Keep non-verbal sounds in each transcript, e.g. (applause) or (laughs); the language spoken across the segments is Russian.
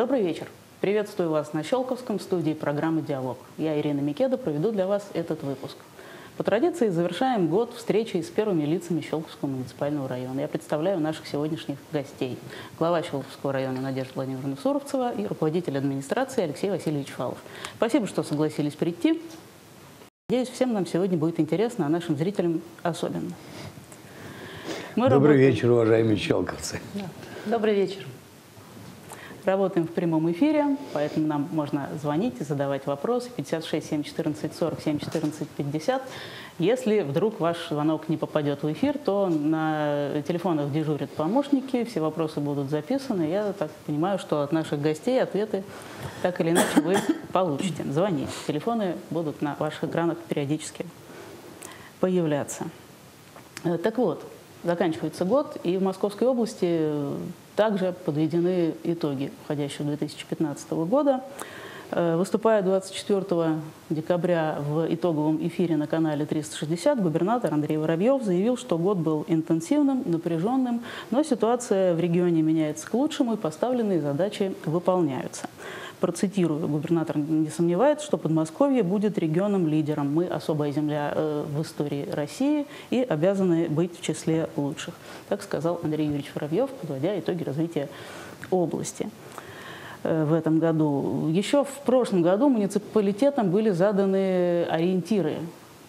Добрый вечер. Приветствую вас на Щелковском студии программы «Диалог». Я, Ирина Микеда, проведу для вас этот выпуск. По традиции завершаем год встречей с первыми лицами Щелковского муниципального района. Я представляю наших сегодняшних гостей. Глава Щелковского района Надежда Владимировна Суровцева и руководитель администрации Алексей Васильевич Фалов. Спасибо, что согласились прийти. Надеюсь, всем нам сегодня будет интересно, а нашим зрителям особенно. Мы Добрый работаем... вечер, уважаемые щелковцы. Да. Добрый вечер. Работаем в прямом эфире, поэтому нам можно звонить и задавать вопросы 56 7 14 40 7 14 50. Если вдруг ваш звонок не попадет в эфир, то на телефонах дежурят помощники, все вопросы будут записаны. Я так понимаю, что от наших гостей ответы так или иначе вы получите. Звоните. Телефоны будут на ваших экранах периодически появляться. Э, так вот, заканчивается год, и в Московской области также подведены итоги входящего 2015 года. Э, выступая 24 декабря в итоговом эфире на канале 360, губернатор Андрей Воробьев заявил, что год был интенсивным, напряженным, но ситуация в регионе меняется к лучшему и поставленные задачи выполняются процитирую, губернатор не сомневается, что Подмосковье будет регионом-лидером. Мы особая земля э, в истории России и обязаны быть в числе лучших. Так сказал Андрей Юрьевич Воробьев, подводя итоги развития области э, в этом году. Еще в прошлом году муниципалитетам были заданы ориентиры,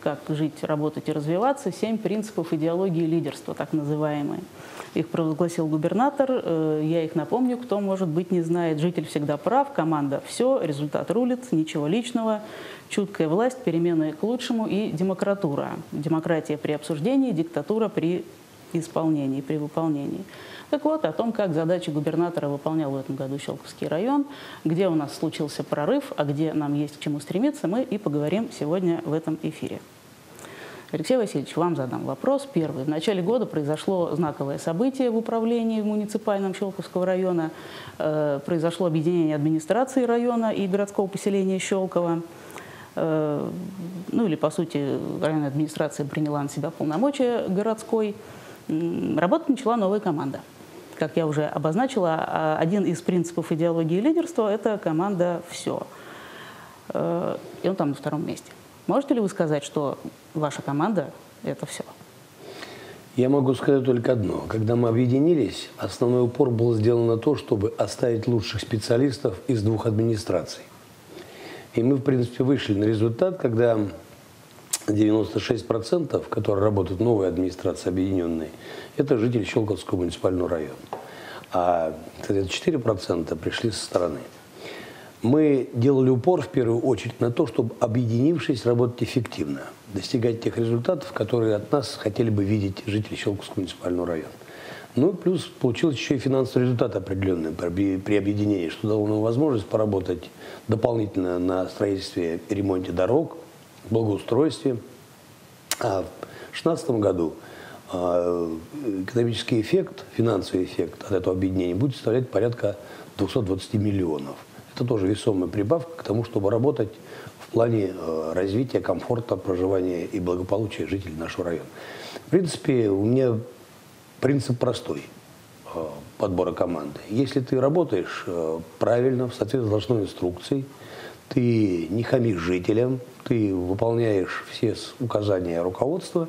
как жить, работать и развиваться, семь принципов идеологии лидерства, так называемые. Их провозгласил губернатор. Э, я их напомню, кто, может быть, не знает. Житель всегда прав, команда все, результат рулит, ничего личного, чуткая власть, перемены к лучшему и демократура. Демократия при обсуждении, диктатура при исполнении, при выполнении. Так вот, о том, как задачи губернатора выполнял в этом году Щелковский район, где у нас случился прорыв, а где нам есть к чему стремиться, мы и поговорим сегодня в этом эфире. Алексей Васильевич, вам задам вопрос. Первый. В начале года произошло знаковое событие в управлении муниципальном Щелковского района. Э, произошло объединение администрации района и городского поселения Щелково. Э, ну или, по сути, районная администрация приняла на себя полномочия городской. Работать начала новая команда. Как я уже обозначила, а, один из принципов идеологии лидерства – это команда «все». Э, и он там на втором месте. Можете ли вы сказать, что ваша команда – это все? Я могу сказать только одно. Когда мы объединились, основной упор был сделан на то, чтобы оставить лучших специалистов из двух администраций. И мы, в принципе, вышли на результат, когда 96%, которые работают в новой администрации объединенной, это жители Щелковского муниципального района. А 4% пришли со стороны мы делали упор в первую очередь на то, чтобы, объединившись, работать эффективно, достигать тех результатов, которые от нас хотели бы видеть жители Щелковского муниципального района. Ну, плюс получилось еще и финансовый результат определенный при, при объединении, что дало нам возможность поработать дополнительно на строительстве и ремонте дорог, благоустройстве. А в 2016 году а, экономический эффект, финансовый эффект от этого объединения будет составлять порядка 220 миллионов – это тоже весомая прибавка к тому, чтобы работать в плане э, развития комфорта проживания и благополучия жителей нашего района. В принципе, у меня принцип простой э, подбора команды. Если ты работаешь э, правильно, в соответствии с должной инструкцией, ты не хамишь жителям, ты выполняешь все указания руководства,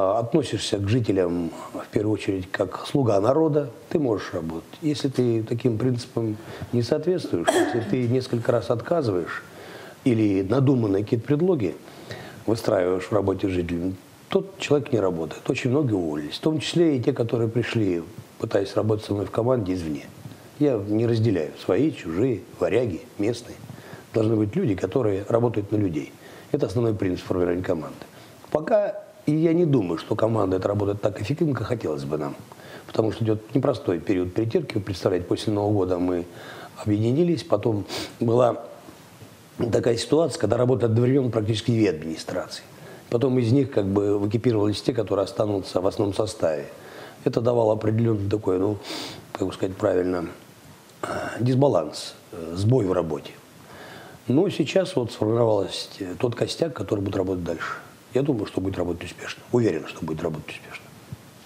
относишься к жителям, в первую очередь, как слуга народа, ты можешь работать. Если ты таким принципам не соответствуешь, если ты несколько раз отказываешь или надуманные какие-то предлоги выстраиваешь в работе с жителями, тот человек не работает. Очень многие уволились, в том числе и те, которые пришли, пытаясь работать со мной в команде извне. Я не разделяю свои, чужие, варяги, местные. Должны быть люди, которые работают на людей. Это основной принцип формирования команды. Пока и я не думаю, что команда это работает так эффективно, как хотелось бы нам. Потому что идет непростой период притирки. Вы представляете, после Нового года мы объединились. Потом была такая ситуация, когда работают одновременно практически две администрации. Потом из них как бы выкипировались те, которые останутся в основном составе. Это давало определенный такой, ну, как бы сказать правильно, э, дисбаланс, э, сбой в работе. Но сейчас вот сформировался тот костяк, который будет работать дальше. Я думаю, что будет работать успешно. Уверен, что будет работать успешно.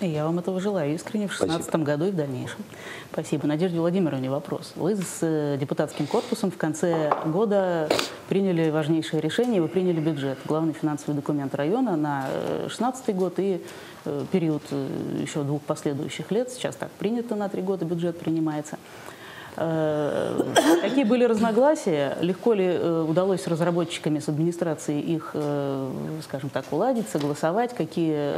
Я вам этого желаю искренне в 2016 году и в дальнейшем. Спасибо. Надежде Владимировне вопрос. Вы с э, депутатским корпусом в конце года приняли важнейшее решение, вы приняли бюджет, главный финансовый документ района на 2016 год и э, период еще двух последующих лет. Сейчас так принято на три года бюджет принимается. Э, какие были разногласия? Легко ли э, удалось с разработчиками, с администрацией их, э, скажем так, уладить, согласовать? Какие,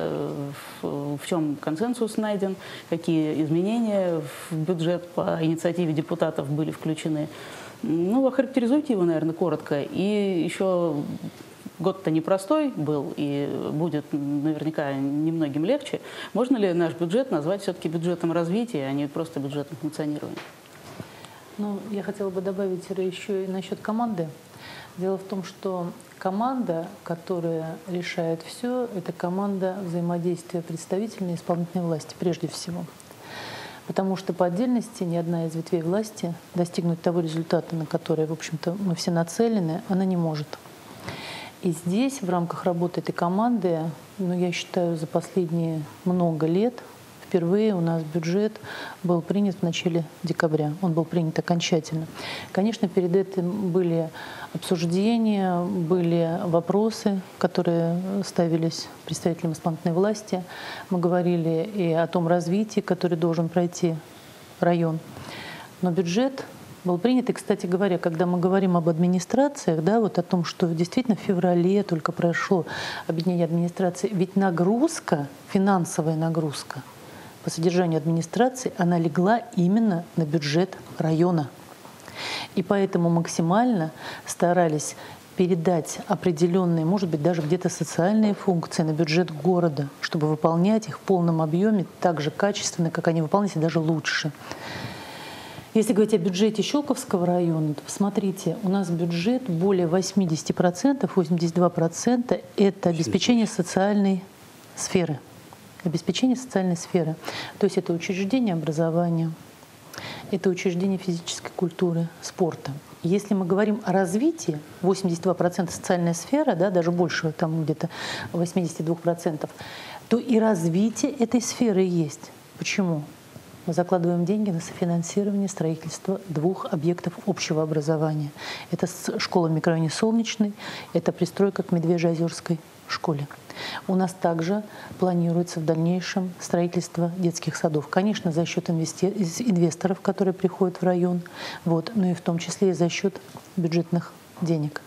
в чем консенсус найден? Какие изменения в бюджет по инициативе депутатов были включены? Ну, охарактеризуйте его, наверное, коротко. И еще год-то непростой был и будет наверняка немногим легче. Можно ли наш бюджет назвать все-таки бюджетом развития, а не просто бюджетом функционирования? Ну, я хотела бы добавить еще и насчет команды. Дело в том, что команда, которая решает все, это команда взаимодействия представительной и исполнительной власти прежде всего. Потому что по отдельности ни одна из ветвей власти достигнуть того результата, на который, в общем-то, мы все нацелены, она не может. И здесь, в рамках работы этой команды, ну, я считаю, за последние много лет Впервые у нас бюджет был принят в начале декабря. Он был принят окончательно. Конечно, перед этим были обсуждения, были вопросы, которые ставились представителям исполнительной власти. Мы говорили и о том развитии, которое должен пройти район. Но бюджет был принят. И, кстати говоря, когда мы говорим об администрациях, да, вот о том, что действительно в феврале только прошло объединение администрации, ведь нагрузка, финансовая нагрузка – по содержанию администрации, она легла именно на бюджет района. И поэтому максимально старались передать определенные, может быть, даже где-то социальные функции на бюджет города, чтобы выполнять их в полном объеме так же качественно, как они выполнялись, и даже лучше. Если говорить о бюджете Щелковского района, то посмотрите, у нас бюджет более 80%, 82% это обеспечение социальной сферы обеспечение социальной сферы. То есть это учреждение образования, это учреждение физической культуры, спорта. Если мы говорим о развитии, 82% социальная сфера, да, даже больше, там где-то 82%, то и развитие этой сферы есть. Почему? Мы закладываем деньги на софинансирование строительства двух объектов общего образования. Это школа в микрорайоне Солнечный, это пристройка к Медвежьеозерской школе. У нас также планируется в дальнейшем строительство детских садов. Конечно, за счет инвесторов, которые приходят в район, вот, но и в том числе и за счет бюджетных денег.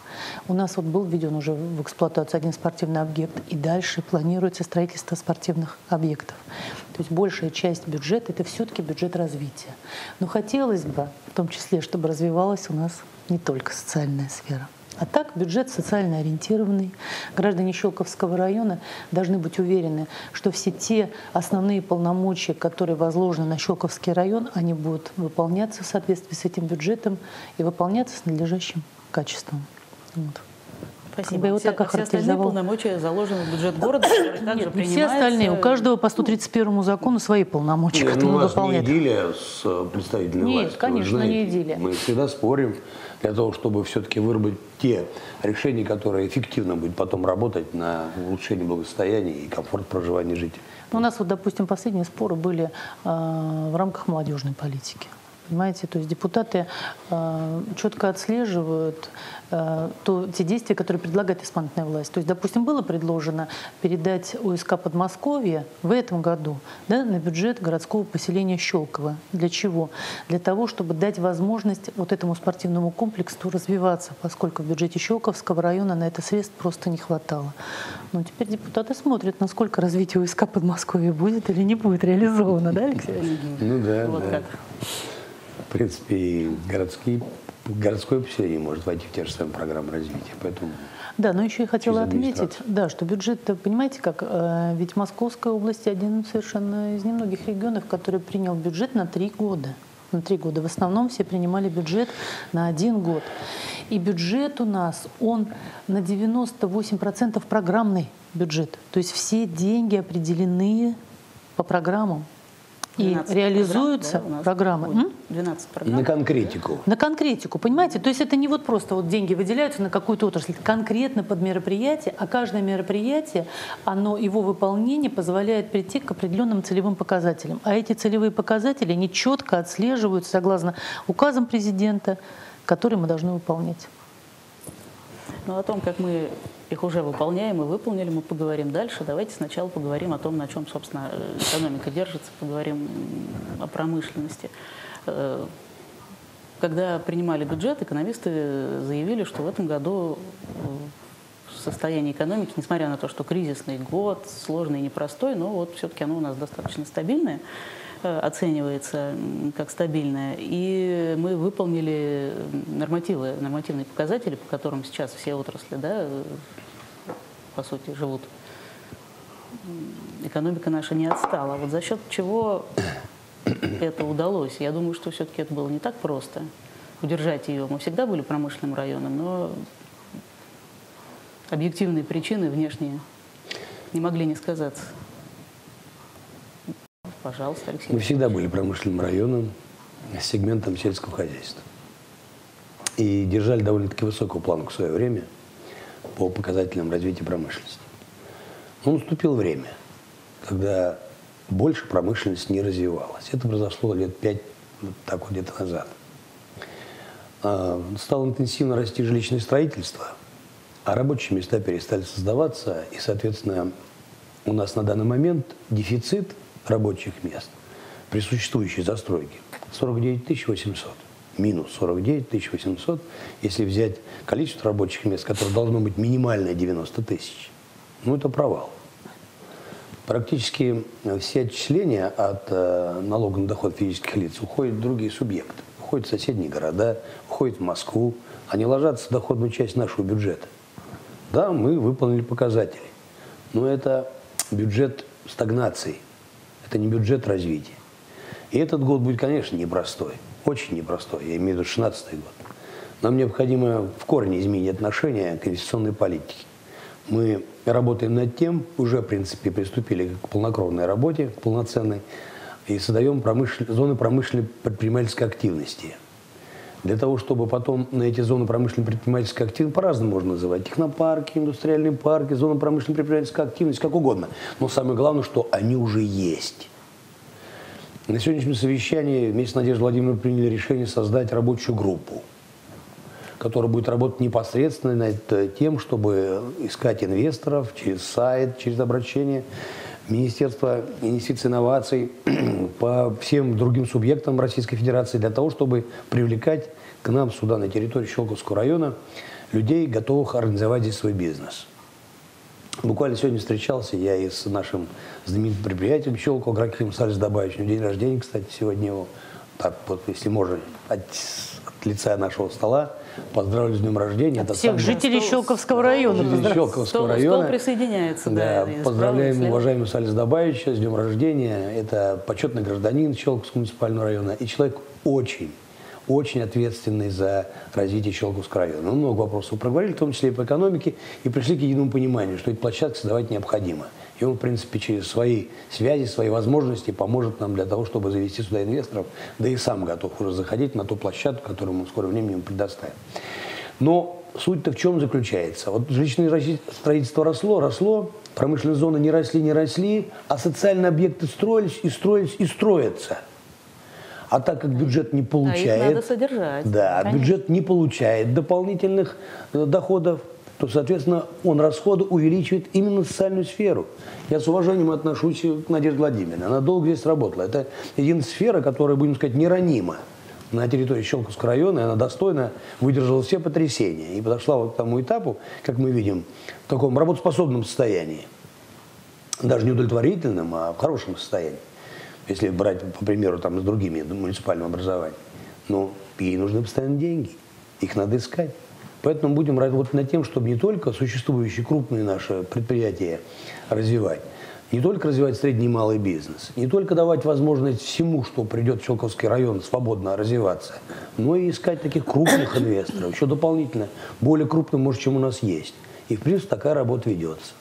У нас вот был введен уже в эксплуатацию один спортивный объект, и дальше планируется строительство спортивных объектов. То есть большая часть бюджета – это все-таки бюджет развития. Но хотелось бы, в том числе, чтобы развивалась у нас не только социальная сфера. А так бюджет социально ориентированный. Граждане Щелковского района должны быть уверены, что все те основные полномочия, которые возложены на Щелковский район, они будут выполняться в соответствии с этим бюджетом и выполняться с надлежащим качеством. Вот. Спасибо. Как бы все, так все остальные полномочия заложены в бюджет города, (coughs) который также Нет, не все остальные. У каждого по 131 закону свои полномочия, Нет, которые ну, у нас выполняют. не идиллия с э, представителями Нет, власти. конечно, не идиллия. Мы всегда спорим для того, чтобы все-таки выработать те решения, которые эффективно будут потом работать на улучшение благосостояния и комфорт проживания жителей. Ну, у нас вот, допустим, последние споры были э, в рамках молодежной политики. Понимаете, то есть депутаты э, четко отслеживают э, то, те действия, которые предлагает исполнительная власть. То есть, допустим, было предложено передать ОСК Подмосковье в этом году да, на бюджет городского поселения Щелково. Для чего? Для того, чтобы дать возможность вот этому спортивному комплексу развиваться, поскольку в бюджете Щелковского района на это средств просто не хватало. Но теперь депутаты смотрят, насколько развитие ОСК Подмосковья будет или не будет реализовано, да, Алексей Ну да, вот да. Как в принципе, и городские, городское поселение может войти в те же самые программы развития. Поэтому да, но еще я хотела отметить, да, что бюджет, понимаете как, э, ведь Московская область один совершенно из немногих регионов, который принял бюджет на три года. На три года. В основном все принимали бюджет на один год. И бюджет у нас, он на 98% программный бюджет. То есть все деньги определены по программам. И реализуются программ, да, программы. 12 программ. На конкретику. На конкретику, понимаете? То есть это не вот просто вот деньги выделяются на какую-то отрасль, это конкретно под мероприятие, а каждое мероприятие, оно, его выполнение позволяет прийти к определенным целевым показателям. А эти целевые показатели, они четко отслеживаются согласно указам президента, которые мы должны выполнять. Ну, о том, как мы их уже выполняем и выполнили, мы поговорим дальше. Давайте сначала поговорим о том, на чем, собственно, экономика держится, поговорим о промышленности. Э, когда принимали бюджет, экономисты заявили, что в этом году состояние экономики, несмотря на то, что кризисный год, сложный и непростой, но вот все-таки оно у нас достаточно стабильное. Э, оценивается как стабильная. И мы выполнили нормативы, нормативные показатели, по которым сейчас все отрасли, да, по сути, живут. Экономика наша не отстала. Вот за счет чего это удалось? Я думаю, что все-таки это было не так просто удержать ее. Мы всегда были промышленным районом, но объективные причины внешние не могли не сказаться. Пожалуйста, Алексей. Мы всегда были промышленным районом с сегментом сельского хозяйства. И держали довольно-таки высокую планку в свое время по показателям развития промышленности. Но наступило время, когда больше промышленность не развивалась. Это произошло лет пять, вот так вот где-то назад. А, стало интенсивно расти жилищное строительство, а рабочие места перестали создаваться, и, соответственно, у нас на данный момент дефицит рабочих мест при существующей застройке 49 800. Минус 49 800, если взять количество рабочих мест, которое должно быть минимальное 90 тысяч. Ну, это провал. Практически все отчисления от э, налога на доход физических лиц уходят в другие субъекты. Уходят в соседние города, уходят в Москву. Они ложатся в доходную часть нашего бюджета. Да, мы выполнили показатели, но это бюджет стагнации – это не бюджет развития. И этот год будет, конечно, непростой. Очень непростой. Я имею в виду 16 год. Нам необходимо в корне изменить отношение к инвестиционной политике. Мы работаем над тем, уже, в принципе, приступили к полнокровной работе, к полноценной, и создаем промышлен... зоны промышленной предпринимательской активности. Для того, чтобы потом на эти зоны промышленной предпринимательской активности, по-разному можно называть, технопарки, индустриальные парки, зоны промышленной предпринимательской активности, как угодно. Но самое главное, что они уже есть. На сегодняшнем совещании вместе с Надеждой Владимировной приняли решение создать рабочую группу, которая будет работать непосредственно над тем, чтобы искать инвесторов через сайт, через обращение Министерства инвестиций и инноваций, (clears throat) по всем другим субъектам Российской Федерации для того, чтобы привлекать к нам сюда, на территорию Щелковского района, людей, готовых организовать здесь свой бизнес. Буквально сегодня встречался я и с нашим знаменитым предприятием Щелково, Гракилем Сальс Добавичем. День рождения, кстати, сегодня его. Так вот, если можно, от, от лица нашего стола Поздравлю с днем рождения. Это всех жителей Щелковского района. Жителей Щелковского стол, района. Стол присоединяется. Да, да поздравляем уважаемого Салис Добавича с днем рождения. Это почетный гражданин Щелковского муниципального района и человек очень очень ответственный за развитие Щелковского района. Мы много вопросов проговорили, в том числе и по экономике, и пришли к единому пониманию, что эти площадки создавать необходимо. И он, в принципе, через свои связи, свои возможности поможет нам для того, чтобы завести сюда инвесторов, да и сам готов уже заходить на ту площадку, которую мы в скором времени ему предоставим. Но суть-то в чем заключается? Вот жилищное строительство росло, росло, промышленные зоны не росли, не росли, а социальные объекты строились и строились и строятся. А так как бюджет не получает... А их надо содержать. Да, конечно. бюджет не получает дополнительных э, доходов, то, соответственно, он расходы увеличивает именно социальную сферу. Я с уважением отношусь к Надежде Владимировне. Она долго здесь работала. Это единственная сфера, которая, будем сказать, неранима на территории Щелковского района, и она достойно выдержала все потрясения и подошла вот к тому этапу, как мы видим, в таком работоспособном состоянии. Даже не удовлетворительном, а в хорошем состоянии. Если брать, по примеру, там, с другими муниципальным образованием. Но ей нужны постоянно деньги. Их надо искать. Поэтому будем работать над тем, чтобы не только существующие крупные наши предприятия развивать, не только развивать средний и малый бизнес, не только давать возможность всему, что придет в Щелковский район, свободно развиваться, но и искать таких крупных (coughs) инвесторов, еще дополнительно, более крупных, может, чем у нас есть. И, в принципе, такая работа ведется.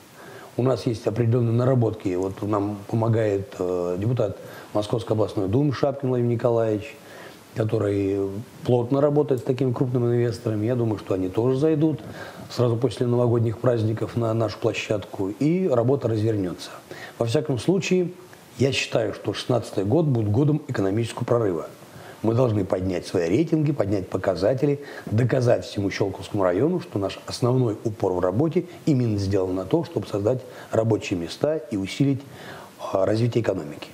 У нас есть определенные наработки. Вот нам помогает э, депутат Московской областной думы Шапкин Владимир Николаевич, который плотно работает с такими крупными инвесторами. Я думаю, что они тоже зайдут сразу после новогодних праздников на нашу площадку, и работа развернется. Во всяком случае, я считаю, что 2016 год будет годом экономического прорыва. Мы должны поднять свои рейтинги, поднять показатели, доказать всему Щелковскому району, что наш основной упор в работе именно сделан на то, чтобы создать рабочие места и усилить а, развитие экономики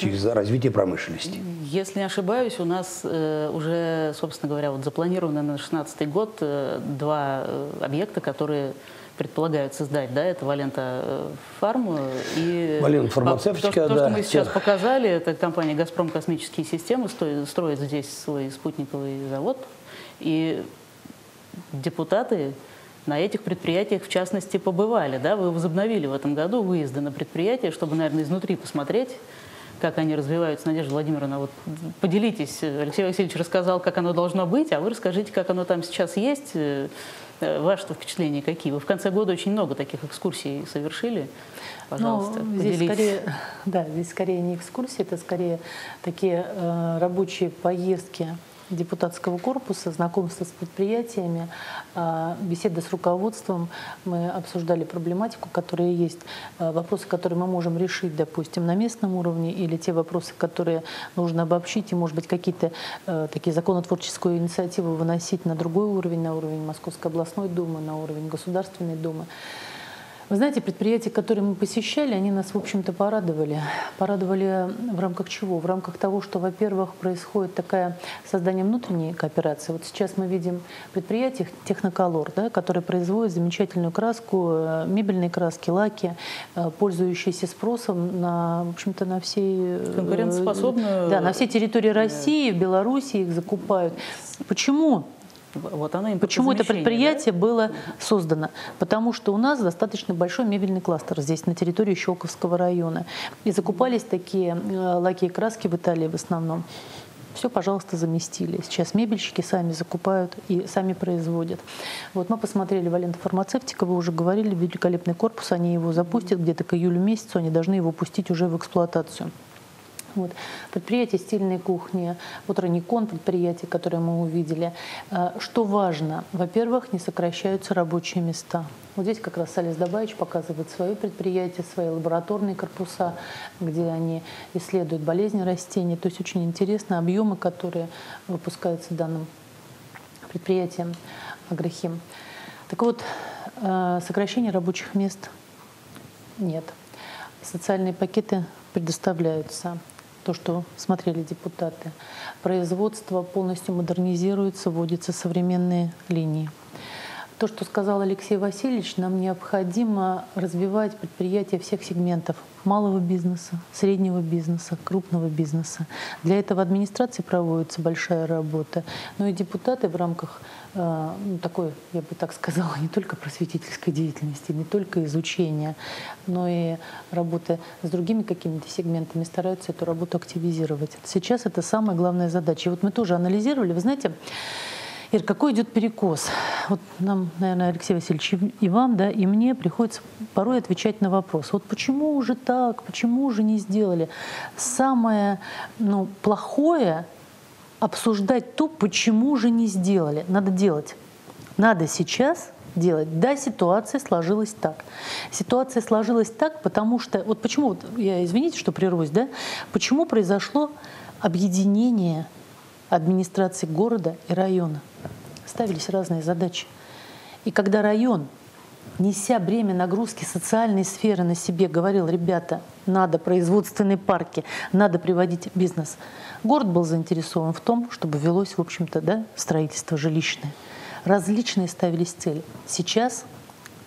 через развитие промышленности. Если не ошибаюсь, у нас э, уже, собственно говоря, вот запланировано на 2016 год э, два э, объекта, которые предполагают создать, да, это Валента э, Фарм и... Валент фармацевтика, то, то, да. что мы сейчас показали, это компания «Газпром Космические системы» строит здесь свой спутниковый завод. И депутаты на этих предприятиях, в частности, побывали. Да? Вы возобновили в этом году выезды на предприятия, чтобы, наверное, изнутри посмотреть, как они развиваются. Надежда Владимировна, вот поделитесь. Алексей Васильевич рассказал, как оно должно быть, а вы расскажите, как оно там сейчас есть. Э, Ваши впечатления какие? Вы в конце года очень много таких экскурсий совершили. Пожалуйста, ну, здесь скорее, (laughs) да, здесь скорее не экскурсии, это скорее такие э, рабочие поездки депутатского корпуса, знакомство с предприятиями, а, беседа с руководством. Мы обсуждали проблематику, которая есть, а, вопросы, которые мы можем решить, допустим, на местном уровне, или те вопросы, которые нужно обобщить, и, может быть, какие-то а, такие законотворческие инициативы выносить на другой уровень, на уровень Московской областной думы, на уровень Государственной думы. Вы знаете, предприятия, которые мы посещали, они нас, в общем-то, порадовали. Порадовали в рамках чего? В рамках того, что, во-первых, происходит такая создание внутренней кооперации. Вот сейчас мы видим предприятие Техноколор, да, которое производит замечательную краску, э, мебельные краски, лаки, э, пользующиеся спросом на, в общем-то, на всей... Э, Конкурентоспособную... Да, на всей территории России, в Беларуси их закупают. Почему? Вот оно Почему это предприятие да? было создано? Потому что у нас достаточно большой мебельный кластер здесь, на территории Щелковского района. И закупались такие э, лаки и краски в Италии в основном. Все, пожалуйста, заместили. Сейчас мебельщики сами закупают и сами производят. Вот мы посмотрели Валента Фармацевтика, вы уже говорили, великолепный корпус, они его запустят где-то к июлю месяцу, они должны его пустить уже в эксплуатацию. Вот. Предприятие стильной кухни, вот Раникон предприятие, которое мы увидели. А, что важно? Во-первых, не сокращаются рабочие места. Вот здесь как раз Алис Добаевич показывает свое предприятие, свои лабораторные корпуса, где они исследуют болезни растений. То есть очень интересно объемы, которые выпускаются данным предприятием Агрохим. Так вот, а, сокращение рабочих мест нет. Социальные пакеты предоставляются то, что смотрели депутаты. Производство полностью модернизируется, вводятся современные линии. То, что сказал Алексей Васильевич, нам необходимо развивать предприятия всех сегментов малого бизнеса, среднего бизнеса, крупного бизнеса. Для этого администрации проводится большая работа, но и депутаты в рамках э, ну, такой, я бы так сказала, (laughs) не только просветительской деятельности, не только изучения, но и работы с другими какими-то сегментами стараются эту работу активизировать. Сейчас это самая главная задача. И вот мы тоже анализировали, вы знаете, Ир, какой идет перекос? Вот нам, наверное, Алексей Васильевич, и вам, да, и мне приходится порой отвечать на вопрос. Вот почему уже так, почему уже не сделали? Самое ну, плохое обсуждать то, почему же не сделали. Надо делать. Надо сейчас делать. Да, ситуация сложилась так. Ситуация сложилась так, потому что... Вот почему, вот я извините, что прервусь, да? Почему произошло объединение администрации города и района. Ставились разные задачи. И когда район, неся бремя нагрузки социальной сферы на себе, говорил, ребята, надо производственные парки, надо приводить бизнес, город был заинтересован в том, чтобы велось, в общем-то, да, строительство жилищное. Различные ставились цели. Сейчас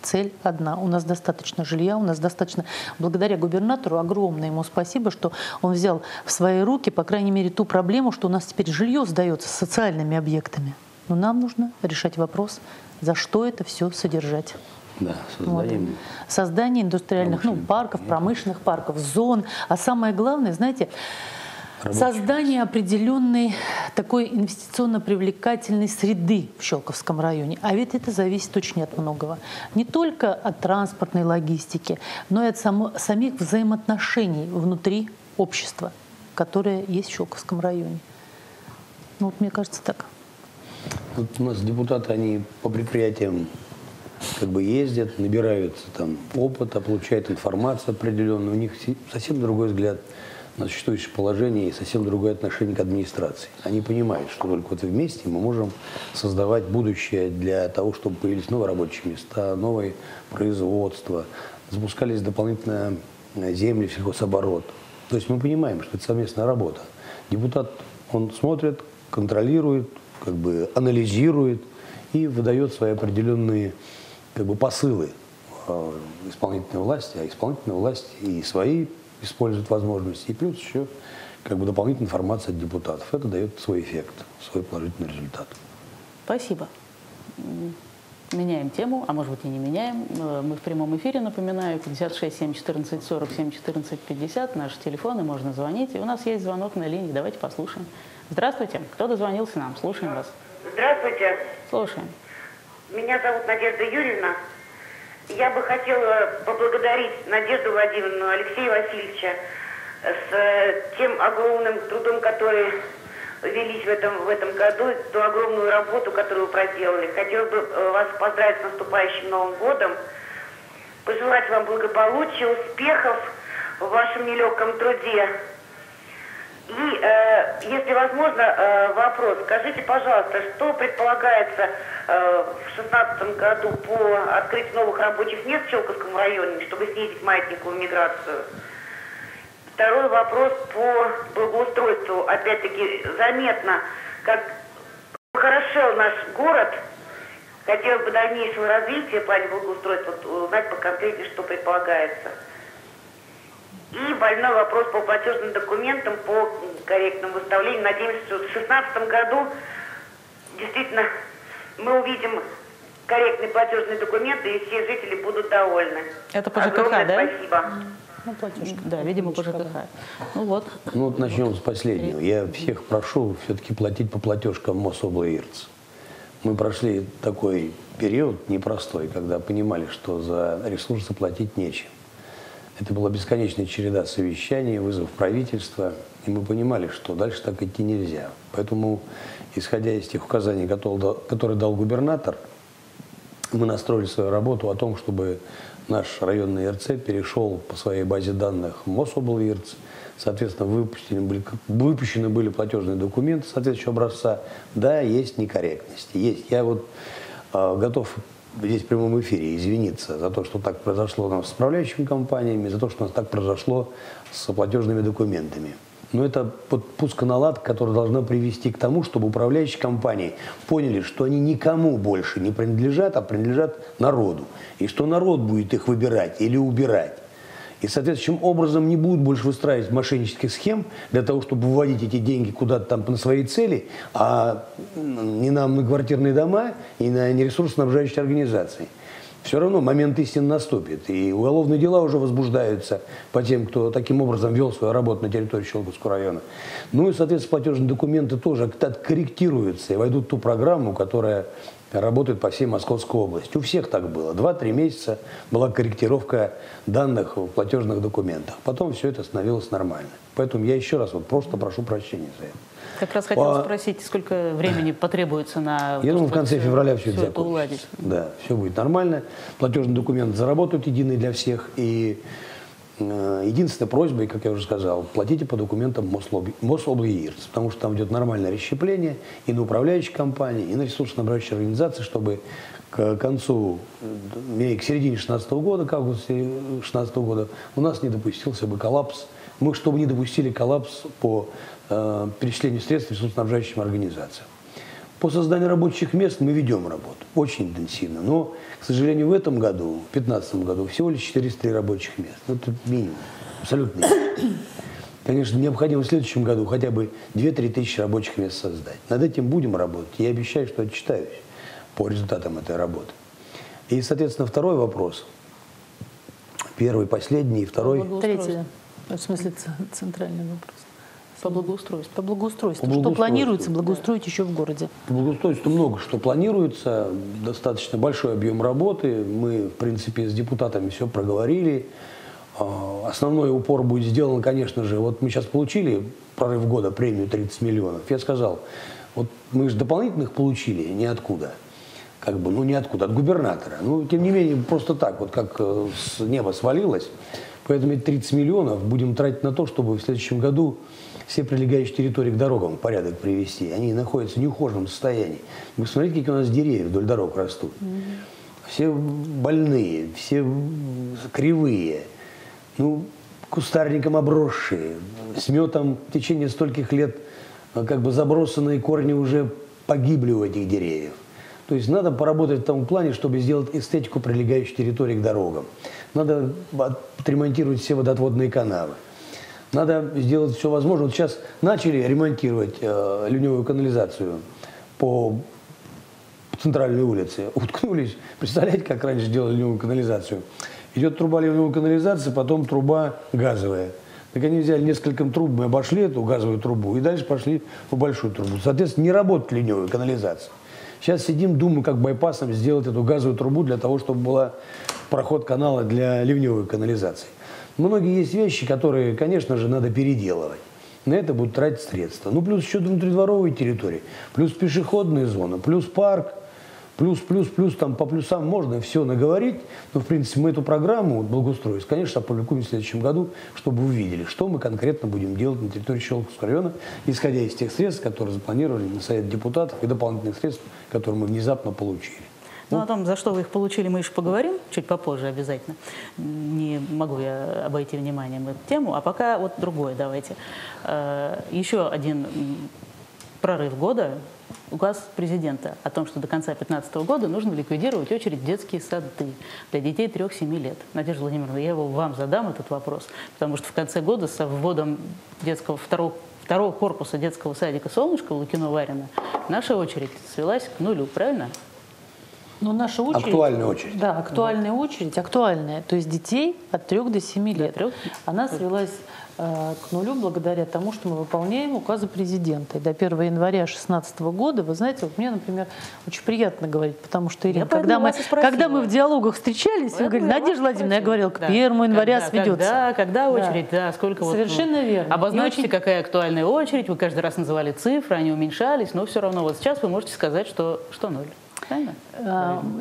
цель одна. У нас достаточно жилья, у нас достаточно... Благодаря губернатору огромное ему спасибо, что он взял в свои руки, по крайней мере, ту проблему, что у нас теперь жилье сдается социальными объектами. Но нам нужно решать вопрос, за что это все содержать. Да, созданием. Вот. Создание индустриальных ну, парков, промышленных парков, зон. А самое главное, знаете, Создание определенной такой инвестиционно привлекательной среды в Щелковском районе. А ведь это зависит очень от многого. Не только от транспортной логистики, но и от само, самих взаимоотношений внутри общества, которое есть в Щелковском районе. Ну вот мне кажется так. Вот у нас депутаты, они по предприятиям как бы ездят, набираются там опыта, получают информацию определенную. У них совсем другой взгляд на существующее положение и совсем другое отношение к администрации. Они понимают, что только вот вместе мы можем создавать будущее для того, чтобы появились новые рабочие места, новые производства, запускались дополнительно земли в сельхозоборот. То есть мы понимаем, что это совместная работа. Депутат, он смотрит, контролирует, как бы анализирует и выдает свои определенные как бы, посылы э, исполнительной власти, а исполнительная власть и свои использует возможности, и плюс еще как бы дополнительная информация от депутатов. Это дает свой эффект, свой положительный результат. Спасибо. Меняем тему, а может быть и не меняем. Э, мы в прямом эфире, напоминаю, 56 7 14 40 7 14 50, наши телефоны, можно звонить. И у нас есть звонок на линии, давайте послушаем. Здравствуйте, кто дозвонился нам? Слушаем вас. Здравствуйте. Слушаем. Меня зовут Надежда Юрьевна. Я бы хотела поблагодарить Надежду Владимировну, Алексея Васильевича с э, тем огромным трудом, который велись в этом, в этом году, ту огромную работу, которую вы проделали. Хотела бы э, вас поздравить с наступающим Новым годом, пожелать вам благополучия, успехов в вашем нелегком труде. И, э, если возможно, э, вопрос. Скажите, пожалуйста, что предполагается э, в 2016 году по открытию новых рабочих мест в Челковском районе, чтобы снизить маятниковую миграцию? Второй вопрос по благоустройству. Опять-таки, заметно, как хорошел наш город. Хотел бы дальнейшего развития в плане благоустройства, узнать поконкретнее, что предполагается. И больной вопрос по платежным документам, по корректному выставлению. Надеемся, что в 2016 году действительно мы увидим корректные платежные документы, и все жители будут довольны. Это по ЖКХ, Огромное да? спасибо. Ну, платежка. Да, видимо, по ЖКХ. Ну вот. Ну вот начнем с последнего. Я всех прошу все-таки платить по платежкам Мособлаирц. Мы прошли такой период непростой, когда понимали, что за ресурсы платить нечем. Это была бесконечная череда совещаний, вызов правительства, и мы понимали, что дальше так идти нельзя. Поэтому, исходя из тех указаний, которые дал губернатор, мы настроили свою работу о том, чтобы наш районный РЦ перешел по своей базе данных Мособлирц, соответственно, выпущены были, выпущены были платежные документы соответствующего образца. Да, есть некорректности, есть. Я вот э, готов здесь в прямом эфире извиниться за то, что так произошло у с управляющими компаниями, за то, что у нас так произошло с платежными документами. Но это вот пусконаладка, которая должна привести к тому, чтобы управляющие компании поняли, что они никому больше не принадлежат, а принадлежат народу. И что народ будет их выбирать или убирать. И соответствующим образом не будут больше выстраивать мошеннических схем для того, чтобы выводить эти деньги куда-то там на свои цели, а не на многоквартирные дома и на нересурсоснабжающие организации. Все равно момент истины наступит. И уголовные дела уже возбуждаются по тем, кто таким образом вел свою работу на территории Щелковского района. Ну и, соответственно, платежные документы тоже корректируются и войдут в ту программу, которая работают по всей Московской области. У всех так было. Два-три месяца была корректировка данных в платежных документах. Потом все это становилось нормально. Поэтому я еще раз вот просто прошу прощения за это. Как раз хотел а... спросить, сколько времени (laughs) потребуется на... Я думаю, в конце февраля все, все это уладить. Да, все будет нормально. Платежный документ заработают единый для всех. И единственная просьба, и, как я уже сказал, платите по документам Мособлиирц, потому что там идет нормальное расщепление и на управляющие компании, и на ресурсно-набирающие организации, чтобы к концу, э, к середине 2016 года, к августу 2016 года, у нас не допустился бы коллапс. Мы, чтобы не допустили коллапс по э, перечислению средств ресурсно-снабжающим организациям. По созданию рабочих мест мы ведем работу очень интенсивно, но, к сожалению, в этом году, в 2015 году, всего лишь 403 рабочих мест. Ну, это минимум, абсолютно минимум. Конечно, необходимо в следующем году хотя бы 2-3 тысячи рабочих мест создать. Над этим будем работать. Я обещаю, что отчитаюсь по результатам этой работы. И, соответственно, второй вопрос. Первый, последний, второй. Третий, в смысле центральный вопрос. Благоустройству. По благоустройству. По благоустройству. По Что благоустройству. планируется благоустроить еще в городе? По благоустройству много что планируется, достаточно большой объем работы. Мы, в принципе, с депутатами все проговорили. А, Основной упор будет сделан, конечно же, вот мы сейчас получили прорыв года премию 30 миллионов. Я сказал, вот мы же дополнительных получили ниоткуда. Как бы, ну, ниоткуда, от губернатора. Ну, тем не менее, просто так, вот как э, с неба свалилось. Поэтому эти 30 миллионов будем тратить на то, чтобы в следующем году все прилегающие территории к дорогам в порядок привести. Они находятся в неухоженном состоянии. Вы смотрите, какие у нас деревья вдоль дорог растут. Все больные, все кривые, ну, кустарником обросшие, с метом в течение стольких лет а, как бы забросанные корни уже погибли у этих деревьев. То есть надо поработать в том плане, чтобы сделать эстетику прилегающей территории к дорогам. Надо отремонтировать все водотводные канавы. Надо сделать все возможное. Вот сейчас начали ремонтировать э, ливневую канализацию по центральной улице. (laughs) Уткнулись. Представляете, как раньше делали ливневую канализацию? Идет труба ливневой канализации, потом труба газовая. Так они взяли несколько труб, мы обошли эту газовую трубу и дальше пошли в большую трубу. Соответственно, не работает ливневая канализация. Сейчас сидим, думаем, как байпасом сделать эту газовую трубу для того, чтобы был проход канала для ливневой канализации. Многие есть вещи, которые, конечно же, надо переделывать. На это будут тратить средства. Ну, плюс еще внутридворовые территории, плюс пешеходные зоны, плюс парк, плюс, плюс, плюс, там по плюсам можно все наговорить. Но, в принципе, мы эту программу вот, благоустройства, конечно, опубликуем в следующем году, чтобы вы увидели, что мы конкретно будем делать на территории Щелковского района, исходя из тех средств, которые запланировали на Совет депутатов и дополнительных средств, которые мы внезапно получили. Ну, о том, за что вы их получили, мы еще поговорим чуть попозже обязательно. Не могу я обойти вниманием эту тему. А пока вот другое давайте. Э, Еще один прорыв года. Указ президента о том, что до конца 2015 года нужно ликвидировать очередь в детские сады для детей 3-7 лет. Надежда Владимировна, я его вам задам этот вопрос, потому что в конце года со вводом детского второго второго корпуса детского садика «Солнышко» в Лукино-Варено наша очередь свелась к нулю, правильно? Но наша очередь... Актуальная очередь. Да, актуальная очередь, актуальная. То есть детей от 3 до 7 лет. трех? Она свелась э, к нулю благодаря тому, что мы выполняем указы президента. И до 1 января 2016 года, вы знаете, вот мне, например, очень приятно говорить, потому что, Ирина, когда мы, когда мы в диалогах встречались, вы говорили, Надежда Владимировна, я говорила, к Да. 1 января Когда, сведется. Когда, когда Да. очередь, да, сколько вот... Совершенно ну, верно. Обозначьте, очень- какая актуальная очередь, вы каждый раз называли цифры, они уменьшались, но все равно вот сейчас вы можете сказать, что, что ноль. Правильно?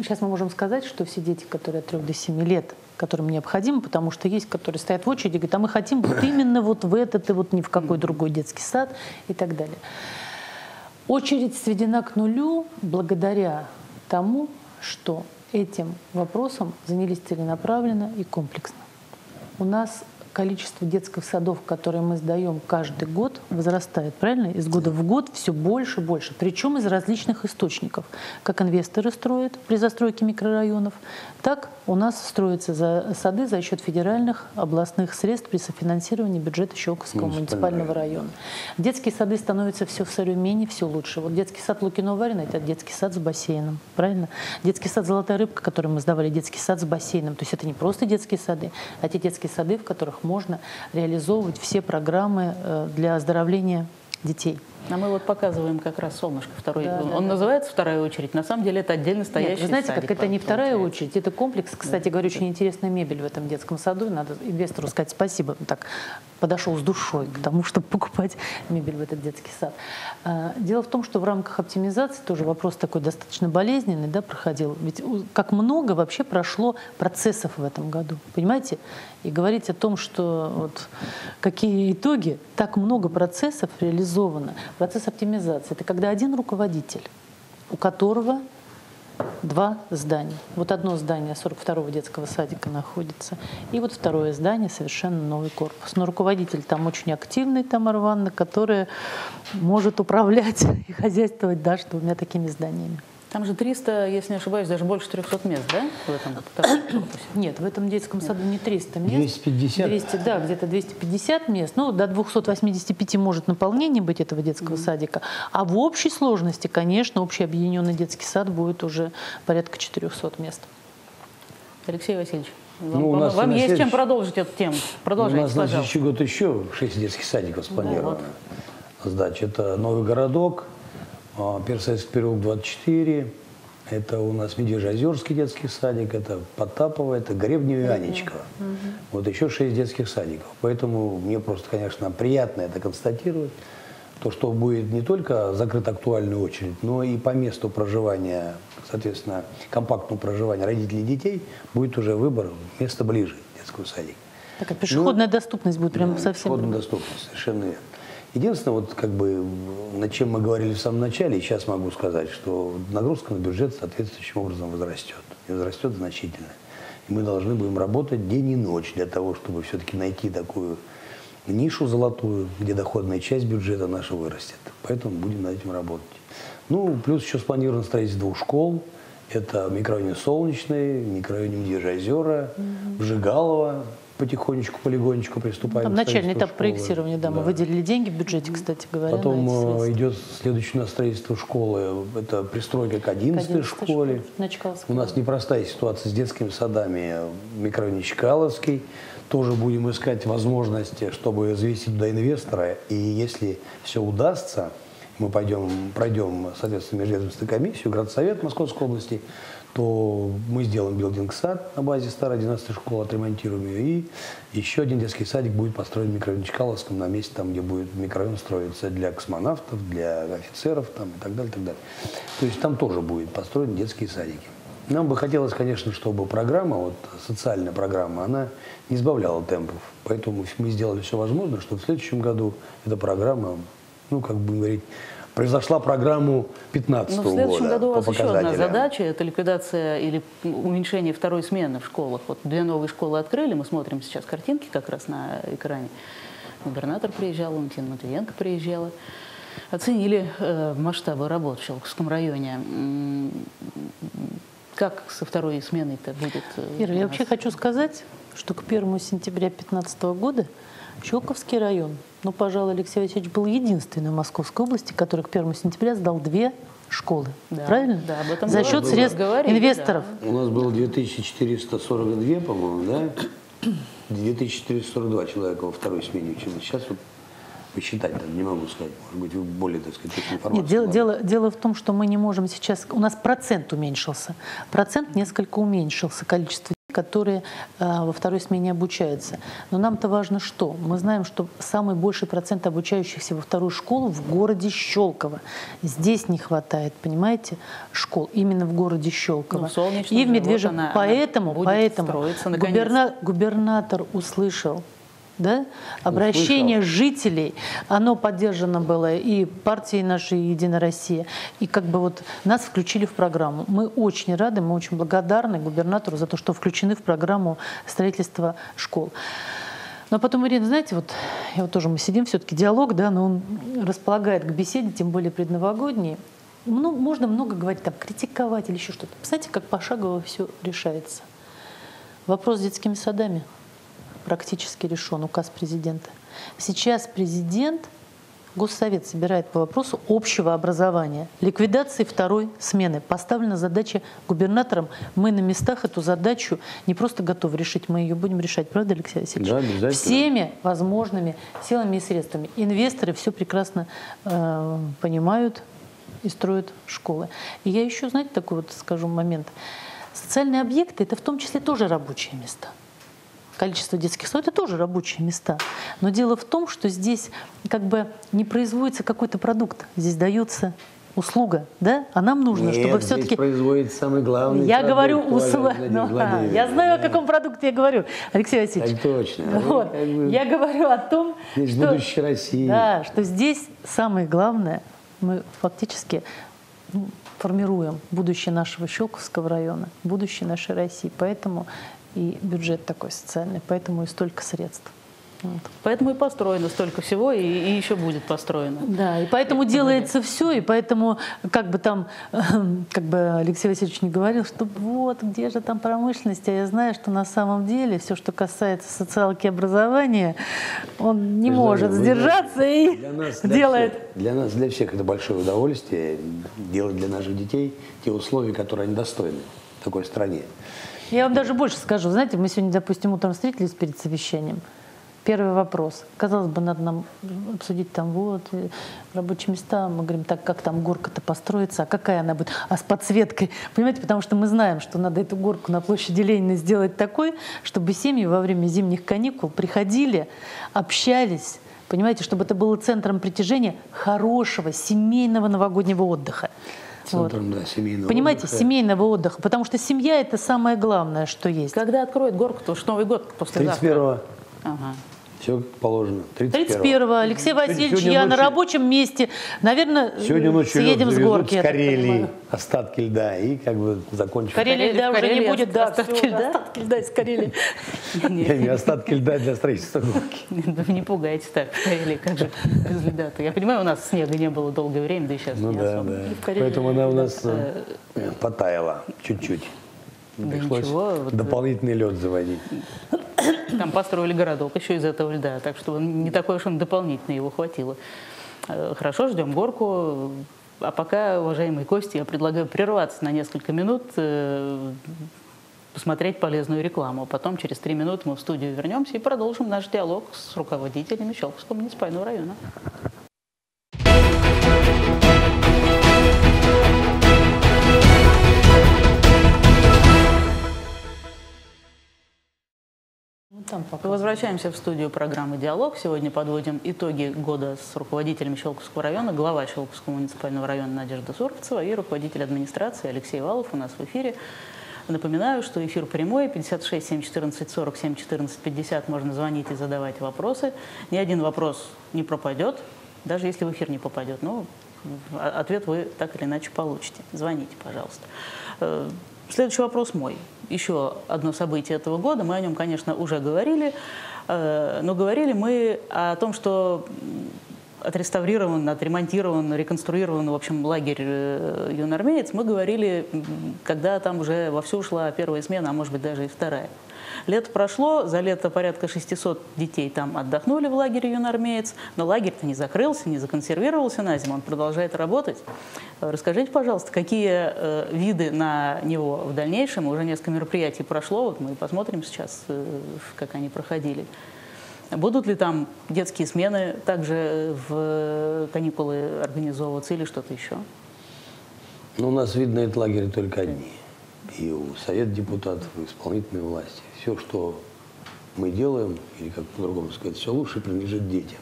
Сейчас мы можем сказать, что все дети, которые от 3 до 7 лет, которым необходимо, потому что есть, которые стоят в очереди, говорят, а мы хотим вот (coughs) именно вот в этот и вот ни в какой другой детский сад и так далее. Очередь сведена к нулю благодаря тому, что этим вопросом занялись целенаправленно и комплексно. У нас количество детских садов, которые мы сдаем каждый год, возрастает, правильно? Из года в год все больше и больше. Причем из различных источников. Как инвесторы строят при застройке микрорайонов, так у нас строятся за, сады за счет федеральных областных средств при софинансировании бюджета Щелковского Муниципального муниципального района. Детские сады становятся все современнее, все лучше. Вот детский сад Лукино-Варина – это детский сад с бассейном, правильно? Детский сад «Золотая рыбка», который мы сдавали, детский сад с бассейном. То есть это не просто детские сады, а те детские сады, в которых можно реализовывать все программы э, для оздоровления детей. А мы вот показываем как раз солнышко второй. Да, он да, да. называется вторая очередь. На самом деле это отдельно стоящий Нет, вы знаете, садик, как это не вторая получается. очередь, это комплекс. Кстати говоря, очень интересная мебель в этом детском саду. Надо инвестору сказать спасибо. Он так подошел с душой к тому, (laughs) чтобы покупать мебель в этот детский сад. А, Дело в том, что в рамках оптимизации тоже вопрос такой достаточно болезненный да, проходил. Ведь как много вообще прошло процессов в этом году. Понимаете? И говорить о том, что вот какие итоги, так много процессов реализовано. Процесс оптимизации – это когда один руководитель, у которого два здания. Вот одно здание 42-го детского садика находится, и вот второе здание совершенно новый корпус. Но руководитель там очень активный, Тамара Ивановна, которая может управлять (laughs) и хозяйствовать даже двумя такими зданиями. Там же 300, если не ошибаюсь, даже больше 300 мест, да? В этом (coughs) корпусе? Нет, в этом детском саду не 300 мест. 250? 200, да, где-то 250 мест. Ну, до 285 может наполнение быть этого детского садика. А в общей сложности, конечно, общий объединенный детский сад будет уже порядка 400 мест. Алексей Васильевич, Вам, ну, у нас вам есть следующий... чем продолжить эту тему. Продолжайте, У нас на следующий год еще 6 детских садиков спланировано. Да, вот. Это Новый городок, Персайский переулок 24, это у нас Медвежьеозерский детский садик, это Потапова, это Гребнево и Анечково. Угу. Вот еще шесть детских садиков. Поэтому мне просто, конечно, приятно это констатировать. То, что будет не только закрыта актуальная очередь, но и по месту проживания, соответственно, компактного проживания родителей и детей, будет уже выбор места ближе детского садика. Такая пешеходная ну, доступность будет прям да, совсем. Пешеходная доступность, совершенно верно. Единственное, вот как бы над чем мы говорили в самом начале, и сейчас могу сказать, что нагрузка на бюджет соответствующим образом возрастет. И возрастет значительно. И мы должны будем работать день и ночь для того, чтобы все-таки найти такую нишу золотую, где доходная часть бюджета наша вырастет. Поэтому будем над этим работать. Ну, плюс еще спланировано строительство двух школ. Это в микрорайоне Солнечный, в микрорайоне озера, mm-hmm. в Жигалово, потихонечку, полигонечку приступаем. Там начальный этап школы. проектирования, да, да, мы выделили деньги в бюджете, кстати говоря. Потом э, идет следующее на строительство школы, это пристройка к 11, 11 школе. школе. У нас непростая ситуация с детскими садами в микрорайоне Чкаловский. Тоже будем искать возможности, чтобы завести туда инвестора. И если все удастся, мы пойдем, пройдем, соответственно, межведомственную комиссию, городсовет Московской области, то мы сделаем билдинг-сад на базе старой 11 школы, отремонтируем ее, и еще один детский садик будет построен в микрорайоне Чкаловском, на месте, там, где будет микрорайон строиться для космонавтов, для офицеров там, и так далее, и так далее. То есть там тоже будет построен детские садики. Нам бы хотелось, конечно, чтобы программа, вот социальная программа, она не избавляла темпов. Поэтому мы сделали все возможное, чтобы в следующем году эта программа, ну, как бы говорить, превзошла программу 15 года. Но в следующем году у вас еще одна задача – это ликвидация или уменьшение второй смены в школах. Вот две новые школы открыли, мы смотрим сейчас картинки как раз на экране. Губернатор приезжал, Валентина Матвиенко приезжала. Оценили э, масштабы работ в Щелковском районе. Как со второй сменой-то будет? Э, Ира, я вообще хочу сказать, что к 1 сентября 2015 года Щелковский район ну, пожалуй, Алексей Васильевич был единственным в Московской области, который к 1 сентября сдал две школы. Да, Правильно? Да, об этом За счет средств говорили, инвесторов. Да. У нас было 2442, по-моему, да? 2442 человека во второй смене училось. Сейчас вот посчитать там не могу сказать. Может быть, вы более, так сказать, информацию. Нет, дело, дело, дело в том, что мы не можем сейчас... У нас процент уменьшился. Процент несколько уменьшился, количество которые э, во второй смене обучаются. Но нам-то важно что? Мы знаем, что самый больший процент обучающихся во вторую школу в городе Щелково. Здесь не хватает, понимаете, школ именно в городе Щелково. Ну, и в Медвежьем. Поэтому, поэтому губерна... губернатор услышал да? обращение Услышал. жителей, оно поддержано было и партией нашей «Единая Россия», и как бы вот нас включили в программу. Мы очень рады, мы очень благодарны губернатору за то, что включены в программу строительства школ. Но потом, Ирина, знаете, вот, я вот тоже мы сидим, все-таки диалог, да, но он располагает к беседе, тем более предновогодней. Ну, можно много говорить, там, критиковать или еще что-то. Знаете, как пошагово все решается. Вопрос с детскими садами – практически решен, указ президента. Сейчас президент, Госсовет собирает по вопросу общего образования, ликвидации второй смены. Поставлена задача губернаторам. Мы на местах эту задачу не просто готовы решить, мы ее будем решать. Правда, Алексей Васильевич? Да, обязательно. Всеми возможными силами и средствами. Инвесторы все прекрасно э, понимают и строят школы. И я еще, знаете, такой вот скажу момент. Социальные объекты – это в том числе тоже рабочие места – количество детских садов, это тоже рабочие места. Но дело в том, что здесь как бы не производится какой-то продукт, здесь дается услуга, да? А нам нужно, Нет, чтобы все-таки... производит самый главный Я продукт, говорю услуга. (laughs) Ну, а, я знаю, да. о каком продукте я говорю, Алексей Васильевич. Так точно. Вот. Как бы... Я говорю о том, здесь что... будущее России. Да, что здесь самое главное, мы фактически ну, формируем будущее нашего Щелковского района, будущее нашей России. Поэтому и бюджет такой социальный, поэтому и столько средств. Вот. Поэтому и построено столько всего, и, и еще будет построено. Да, и поэтому Это делается будет. все, и поэтому, как бы там, (laughs) как бы Алексей Васильевич не говорил, что вот, где же там промышленность, а я знаю, что на самом деле все, что касается социалки образования, он не Вы может знаете, сдержаться и для нас, для делает. Всех, для нас, для всех это большое удовольствие делать для наших детей те условия, которые они достойны в такой стране. Я вам даже больше скажу. Знаете, мы сегодня, допустим, утром встретились перед совещанием. Первый вопрос. Казалось бы, надо нам обсудить там вот э, рабочие места. Мы говорим, так как там горка-то построится, а какая она будет? А с подсветкой. Понимаете, потому что мы знаем, что надо эту горку на площади Ленина сделать такой, чтобы семьи во время зимних каникул приходили, общались, понимаете, чтобы это было центром притяжения хорошего семейного новогоднего отдыха. Центром, вот. да, семейного Понимаете, отдыха. семейного отдыха, потому что семья это самое главное, что есть. Когда откроют горку-то? Уж Новый год послезавтра. 31 Ага. Все как положено. 31 31-го Алексей Васильевич, сегодня я на рабочем месте. Наверное, Сегодня ночью съедем с горки. с Карелии, остатки льда, и как бы закончим. Карелии льда уже не будет, да, остатки льда? остатки льда из Карелии. (laughs) Я имею остатки льда для строительства горки. (laughs) Не пугайте так, в Карелии, как же без льда-то. Я понимаю, у нас снега не было долгое время, да и сейчас Ну не особо. Поэтому она у нас э, потаяла чуть-чуть. Да Пришлось ничего, вот, э, дополнительный лед заводить. Там построили городок еще из этого льда, так что не такой уж он дополнительный, его хватило. Э, Хорошо, ждем горку. А пока, уважаемые гости, я предлагаю прерваться на несколько минут, э, посмотреть полезную рекламу. Потом через три минуты мы в студию вернемся и продолжим наш диалог с руководителями Щелковского муниципального района. Там пока. Возвращаемся в студию программы «Диалог». Сегодня подводим итоги года с руководителями Щелковского района, глава Щелковского муниципального района Надежда Сурковцева и руководитель администрации Алексей Валов у нас в эфире. Напоминаю, что эфир прямой, 56 7 14 40 7 14 50. Можно звонить и задавать вопросы. Ни один вопрос не пропадет, даже если в эфир не попадет. Но а- ответ вы так или иначе получите. Звоните, пожалуйста. Следующий вопрос мой. Еще одно событие этого года. Мы о нем, конечно, уже говорили, э, но говорили мы о том, что отреставрирован, отремонтирован, реконструирован, в общем, лагерь э, юноармеец. Мы говорили, когда там уже вовсю шла первая смена, а может быть даже и вторая. Лето прошло, за лето порядка 600 детей там отдохнули в лагере юноармеец, но лагерь-то не закрылся, не законсервировался на зиму, он продолжает работать. Э, Расскажите, пожалуйста, какие э, виды на него в дальнейшем? Уже несколько мероприятий прошло, вот мы посмотрим сейчас, э, как они проходили. Будут ли там детские смены также в каникулы организовываться или что-то еще? Ну, у нас видно этот лагерь только одни. И у Совет депутатов, и исполнительной власти. Все, что мы делаем, или как по-другому сказать, все лучше принадлежит детям.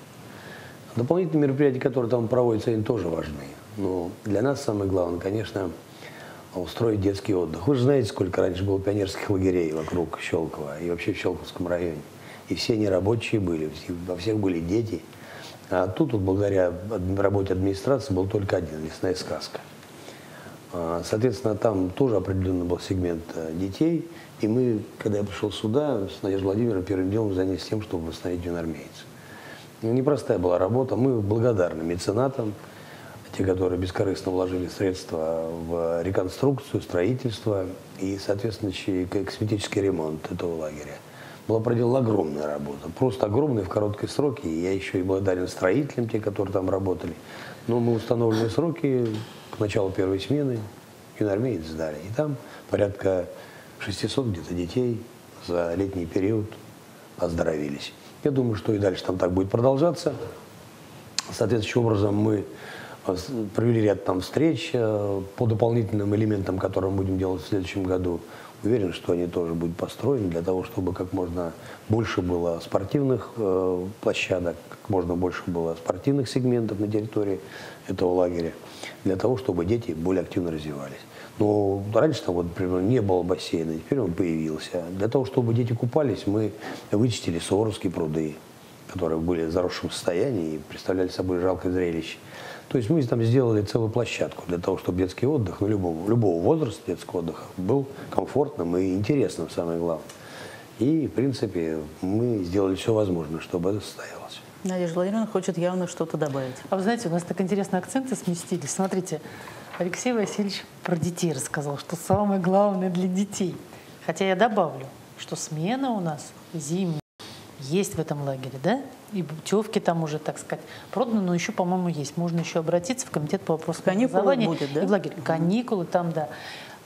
Дополнительные мероприятия, которые там проводятся, они тоже важны. Но для нас самое главное, конечно, устроить детский отдых. Вы же знаете, сколько раньше было пионерских лагерей вокруг Щелкова и вообще в Щелковском районе. И все они рабочие были, во всех были дети. А тут, вот, благодаря работе администрации, был только один – лесная сказка. А, Соответственно, там тоже определенный был сегмент э, детей. И мы, когда я пришел сюда, с Надеждой Владимировной первым делом занялись тем, чтобы восстановить юнармейцев. Ну, Непростая была работа. Мы благодарны меценатам, те, которые бескорыстно вложили средства в реконструкцию, строительство и, соответственно, косметический ремонт этого лагеря. Была проделана огромная работа, просто огромная в короткие сроки. И я еще и благодарен строителям, те, которые там работали. Но мы в установленные сроки к началу первой смены юнармеец сдали. И там порядка 600 где-то детей за летний период оздоровились. Я думаю, что и дальше там так будет продолжаться. Соответствующим образом мы э, провели ряд там встреч э, по дополнительным элементам, которые мы будем делать в следующем году. Уверен, что они тоже будут построены для того, чтобы как можно больше было спортивных э, площадок, как можно больше было спортивных сегментов на территории этого лагеря, для того, чтобы дети более активно развивались. Но раньше там, вот, например, не было бассейна, теперь он появился. Для того, чтобы дети купались, мы вычистили Суворовские пруды, которые были в заросшем состоянии и представляли собой жалкое зрелище. То есть мы там сделали целую площадку для того, чтобы детский отдых, ну, любого, любого возраста детского отдыха был комфортным и интересным, самое главное. И, в принципе, мы сделали все возможное, чтобы это состоялось. Надежда Владимировна хочет явно что-то добавить. А вы знаете, у нас так интересно акценты сместились. Смотрите, Алексей Васильевич про детей рассказал, что самое главное для детей. Хотя я добавлю, что смена у нас зимняя есть в этом лагере, да? И путевки там уже, так сказать, проданы, но еще, по-моему, есть. Можно еще обратиться в комитет по вопросам Каникулы образования будет, да? и в лагерь. Каникулы там, да.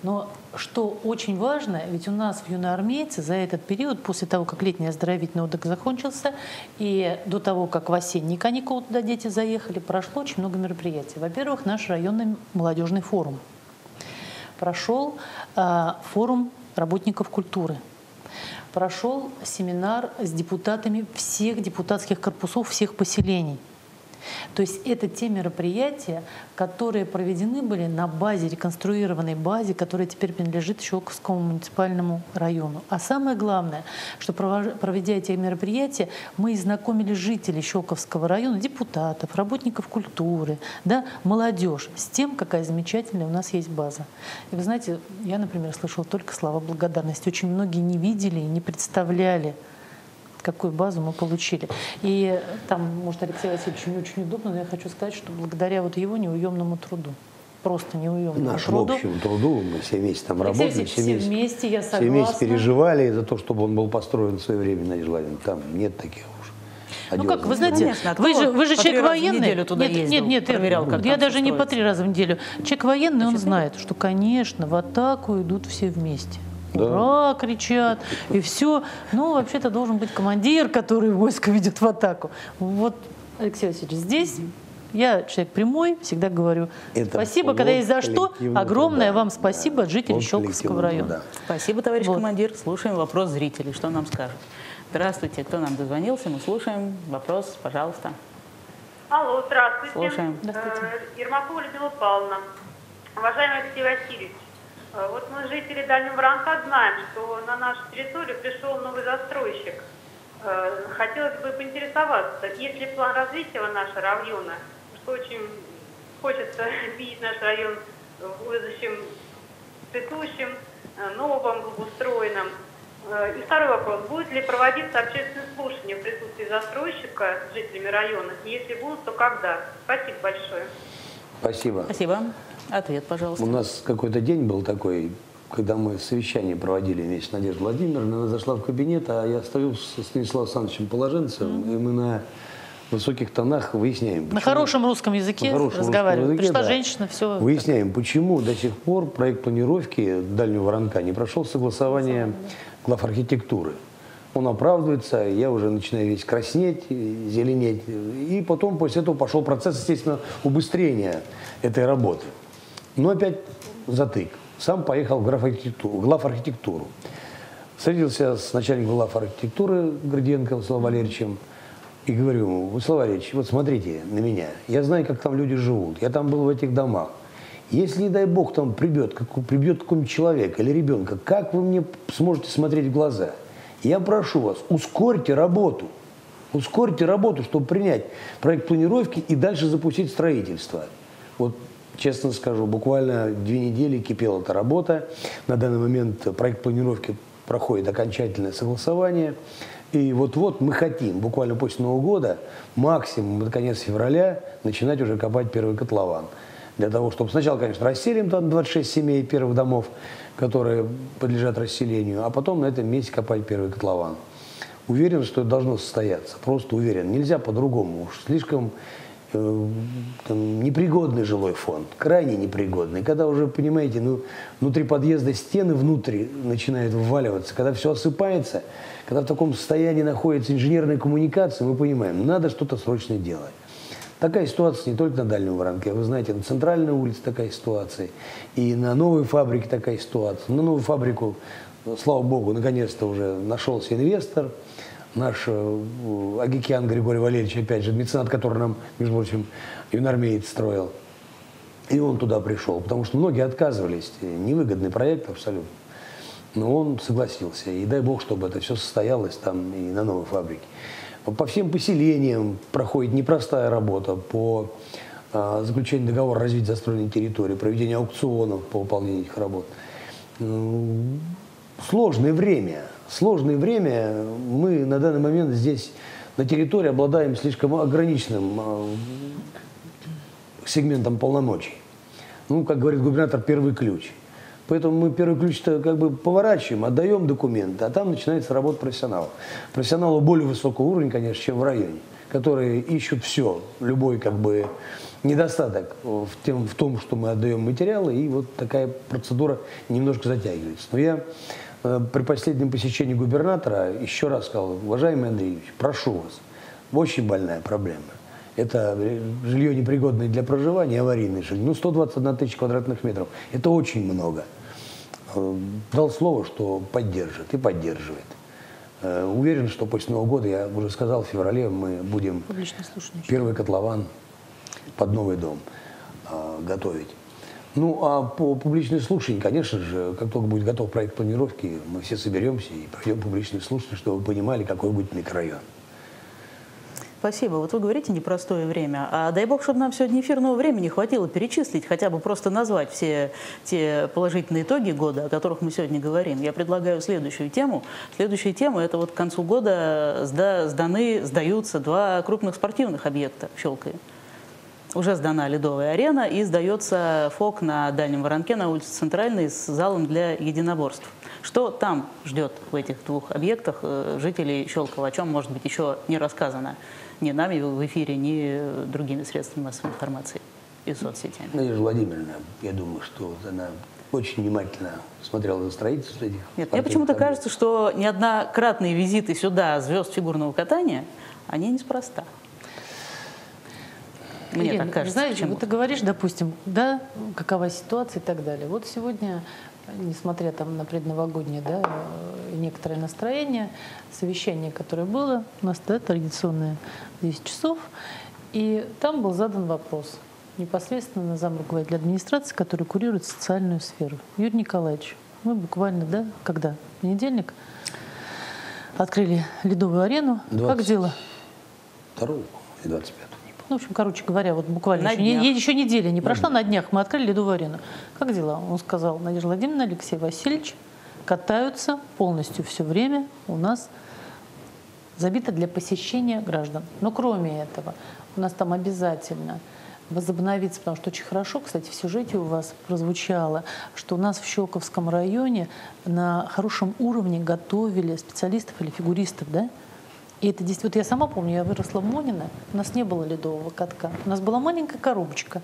Но что очень важно, ведь у нас в юноармейце за этот период, после того, как летний оздоровительный отдых закончился, и до того, как в осенние каникулы туда дети заехали, прошло очень много мероприятий. Во-первых, наш районный молодежный форум. Прошел э, форум работников культуры. Прошел семинар с депутатами всех депутатских корпусов всех поселений – то есть это те мероприятия, которые проведены были на базе, реконструированной базе, которая теперь принадлежит Щелковскому муниципальному району. А самое главное, что проведя эти мероприятия, мы и знакомили жителей Щелковского района, депутатов, работников культуры, да, молодежь с тем, какая замечательная у нас есть база. И вы знаете, я, например, слышала только слова благодарности. Очень многие не видели и не представляли, какую базу мы получили. И там, может, Алексей Васильевич не очень удобно, но я хочу сказать, что благодаря вот его неуемному труду, просто неуемному Нашему труду. общему труду, мы все вместе там Алексей работали, все вместе, вместе, я согласна. Все вместе переживали за то, чтобы он был построен в свое время, Надежда Владимировна. Там нет таких ну как, вы знаете, Конечно, вы же, вы же человек военный. Туда нет, ездил, нет, нет, проверял, как я даже не по три раза в неделю. Человек военный, он знает, что, конечно, в атаку идут все вместе да. ура, кричат, и все. Ну, вообще-то должен быть командир, который войско ведет в атаку. Вот, Алексей Васильевич, здесь я человек прямой, всегда говорю Это спасибо, когда есть за что. Огромное труда. вам спасибо от жителей Щелковского района. Труда. Спасибо, товарищ вот. командир. Слушаем вопрос зрителей. Что нам скажут? Здравствуйте, кто нам дозвонился? Мы слушаем. Вопрос, пожалуйста. Алло, здравствуйте. Слушаем. Здравствуйте. Э, Ермакова Людмила Павловна. Уважаемый Алексей Васильевич, вот мы, жители Дальнего Воронка, знаем, что на нашу территорию пришел новый застройщик. Э, хотелось бы поинтересоваться, есть ли план развития нашего района, что очень хочется (laughs) видеть наш район в будущем цветущим, э, новым, благоустроенным. Э, и второй вопрос. Будет ли проводиться общественное слушание в присутствии застройщика с жителями района? И если будут, то когда? Спасибо большое. Спасибо. Спасибо. Ответ, пожалуйста. У нас какой-то день был такой, когда мы совещание проводили вместе с Надеждой Владимировной. Она зашла в кабинет, а я стою с Станиславом Александровичем Положенцем, mm-hmm. и мы на высоких тонах выясняем. Почему, на хорошем русском языке хорошем разговариваем. Русском языке, Пришла да. женщина, все. Выясняем, почему до сих пор проект планировки Дальнего Воронка не прошел согласование глав архитектуры. Он оправдывается, я уже начинаю весь краснеть, зеленеть. И потом после этого пошел процесс, естественно, убыстрения этой работы. Но опять затык. Сам поехал в глав-архитектуру. Глав архитектуру. Встретился с начальником глав архитектуры Граденко Владимиром Валерьевичем и говорю ему, Владислав Валерьевич, вот смотрите на меня. Я знаю, как там люди живут. Я там был в этих домах. Если, не дай бог, там прибьет, как, прибьет какой-нибудь человек или ребенка, как вы мне сможете смотреть в глаза? Я прошу вас, ускорьте работу. Ускорьте работу, чтобы принять проект планировки и дальше запустить строительство. Вот Честно скажу, буквально две недели кипела эта работа. На данный момент проект планировки проходит окончательное согласование. И вот-вот мы хотим, буквально после Нового года, максимум до конец февраля, начинать уже копать первый котлован. Для того, чтобы сначала, конечно, расселим там 26 семей первых домов, которые подлежат расселению, а потом на этом месте копать первый котлован. Уверен, что это должно состояться. Просто уверен. Нельзя по-другому. Уж слишком там, непригодный жилой фонд, крайне непригодный. Когда уже, понимаете, ну, внутри подъезда стены внутри начинают вваливаться, когда все осыпается, когда в таком состоянии находится инженерная коммуникация, мы понимаем, надо что-то срочно делать. Такая ситуация не только на Дальнем Воронке. Вы знаете, на центральной улице такая ситуация. И на новой фабрике такая ситуация. На новую фабрику, слава богу, наконец-то уже нашелся инвестор – наш э, Агикян Григорий Валерьевич, опять же, меценат, который нам, между прочим, юнармеец строил. И он туда пришел, потому что многие отказывались, невыгодный проект абсолютно. Но он согласился, и дай бог, чтобы это все состоялось там и на новой фабрике. По всем поселениям проходит непростая работа по а, заключению договора развития застроенной территории, проведению аукционов по выполнению этих работ. Сложное время – сложное время. Мы на данный момент здесь на территории обладаем слишком ограниченным а, сегментом полномочий. Ну, как говорит губернатор, первый ключ. Поэтому мы первый ключ-то как бы поворачиваем, отдаем документы, а там начинается работа профессионалов. Профессионалы более высокого уровня, конечно, чем в районе, которые ищут все, любой как бы недостаток в, тем, в том, что мы отдаем материалы, и вот такая процедура немножко затягивается. Но я э, при последнем посещении губернатора еще раз сказал, уважаемый Андрей прошу вас, очень больная проблема. Это жилье непригодное для проживания, аварийное жилье. Ну, 121 тысяч квадратных метров. Это очень много. Э, дал слово, что поддержит и поддерживает. Э, уверен, что после Нового года, я уже сказал, в феврале мы будем первый котлован под новый дом э, готовить. Ну, а по публичной слушанию, конечно же, как только будет готов проект планировки, мы все соберемся и пройдем публичные слушания, чтобы вы понимали, какой будет микрорайон. Спасибо. Вот вы говорите непростое время. А дай бог, чтобы нам сегодня эфирного времени хватило перечислить, хотя бы просто назвать все те положительные итоги года, о которых мы сегодня говорим. Я предлагаю следующую тему. Следующая тема – это вот к концу года сданы, сдаются два крупных спортивных объекта в Щелкове. Уже сдана ледовая арена и сдается ФОК на Дальнем Воронке на улице Центральной с залом для единоборств. Что там ждет в этих двух объектах э, жителей Щелкова, о чем, может быть, еще не рассказано? ни нами в эфире, ни другими средствами массовой информации и соцсетями. Надежда Владимировна, я думаю, что она очень внимательно смотрела на строительство этих Нет, мне почему-то кажется, что неоднократные визиты сюда звезд фигурного катания, они неспроста. Мне Ирина, так кажется. Знаете, вот ты говоришь, допустим, да, какова ситуация и так далее. Вот сегодня несмотря там на предновогоднее да, некоторое настроение, совещание, которое было у нас да, традиционное 10 часов, и там был задан вопрос непосредственно на зам руководителя администрации, который курирует социальную сферу. Юрий Николаевич, мы буквально, да, когда? В понедельник открыли ледовую арену. 20... Как дела? 2 и 25 ну, в общем, короче говоря, вот буквально еще, не, еще неделя не прошла, на днях мы открыли ледовую арену. Как дела? Он сказал, Надежда Владимировна, Алексей Васильевич катаются полностью все время у нас забито для посещения граждан. Но кроме этого, у нас там обязательно возобновиться, потому что очень хорошо, кстати, в сюжете у вас прозвучало, что у нас в Щелковском районе на хорошем уровне готовили специалистов или фигуристов, да, и это действительно, вот я сама помню, я выросла в Монино, у нас не было ледового катка, у нас была маленькая коробочка,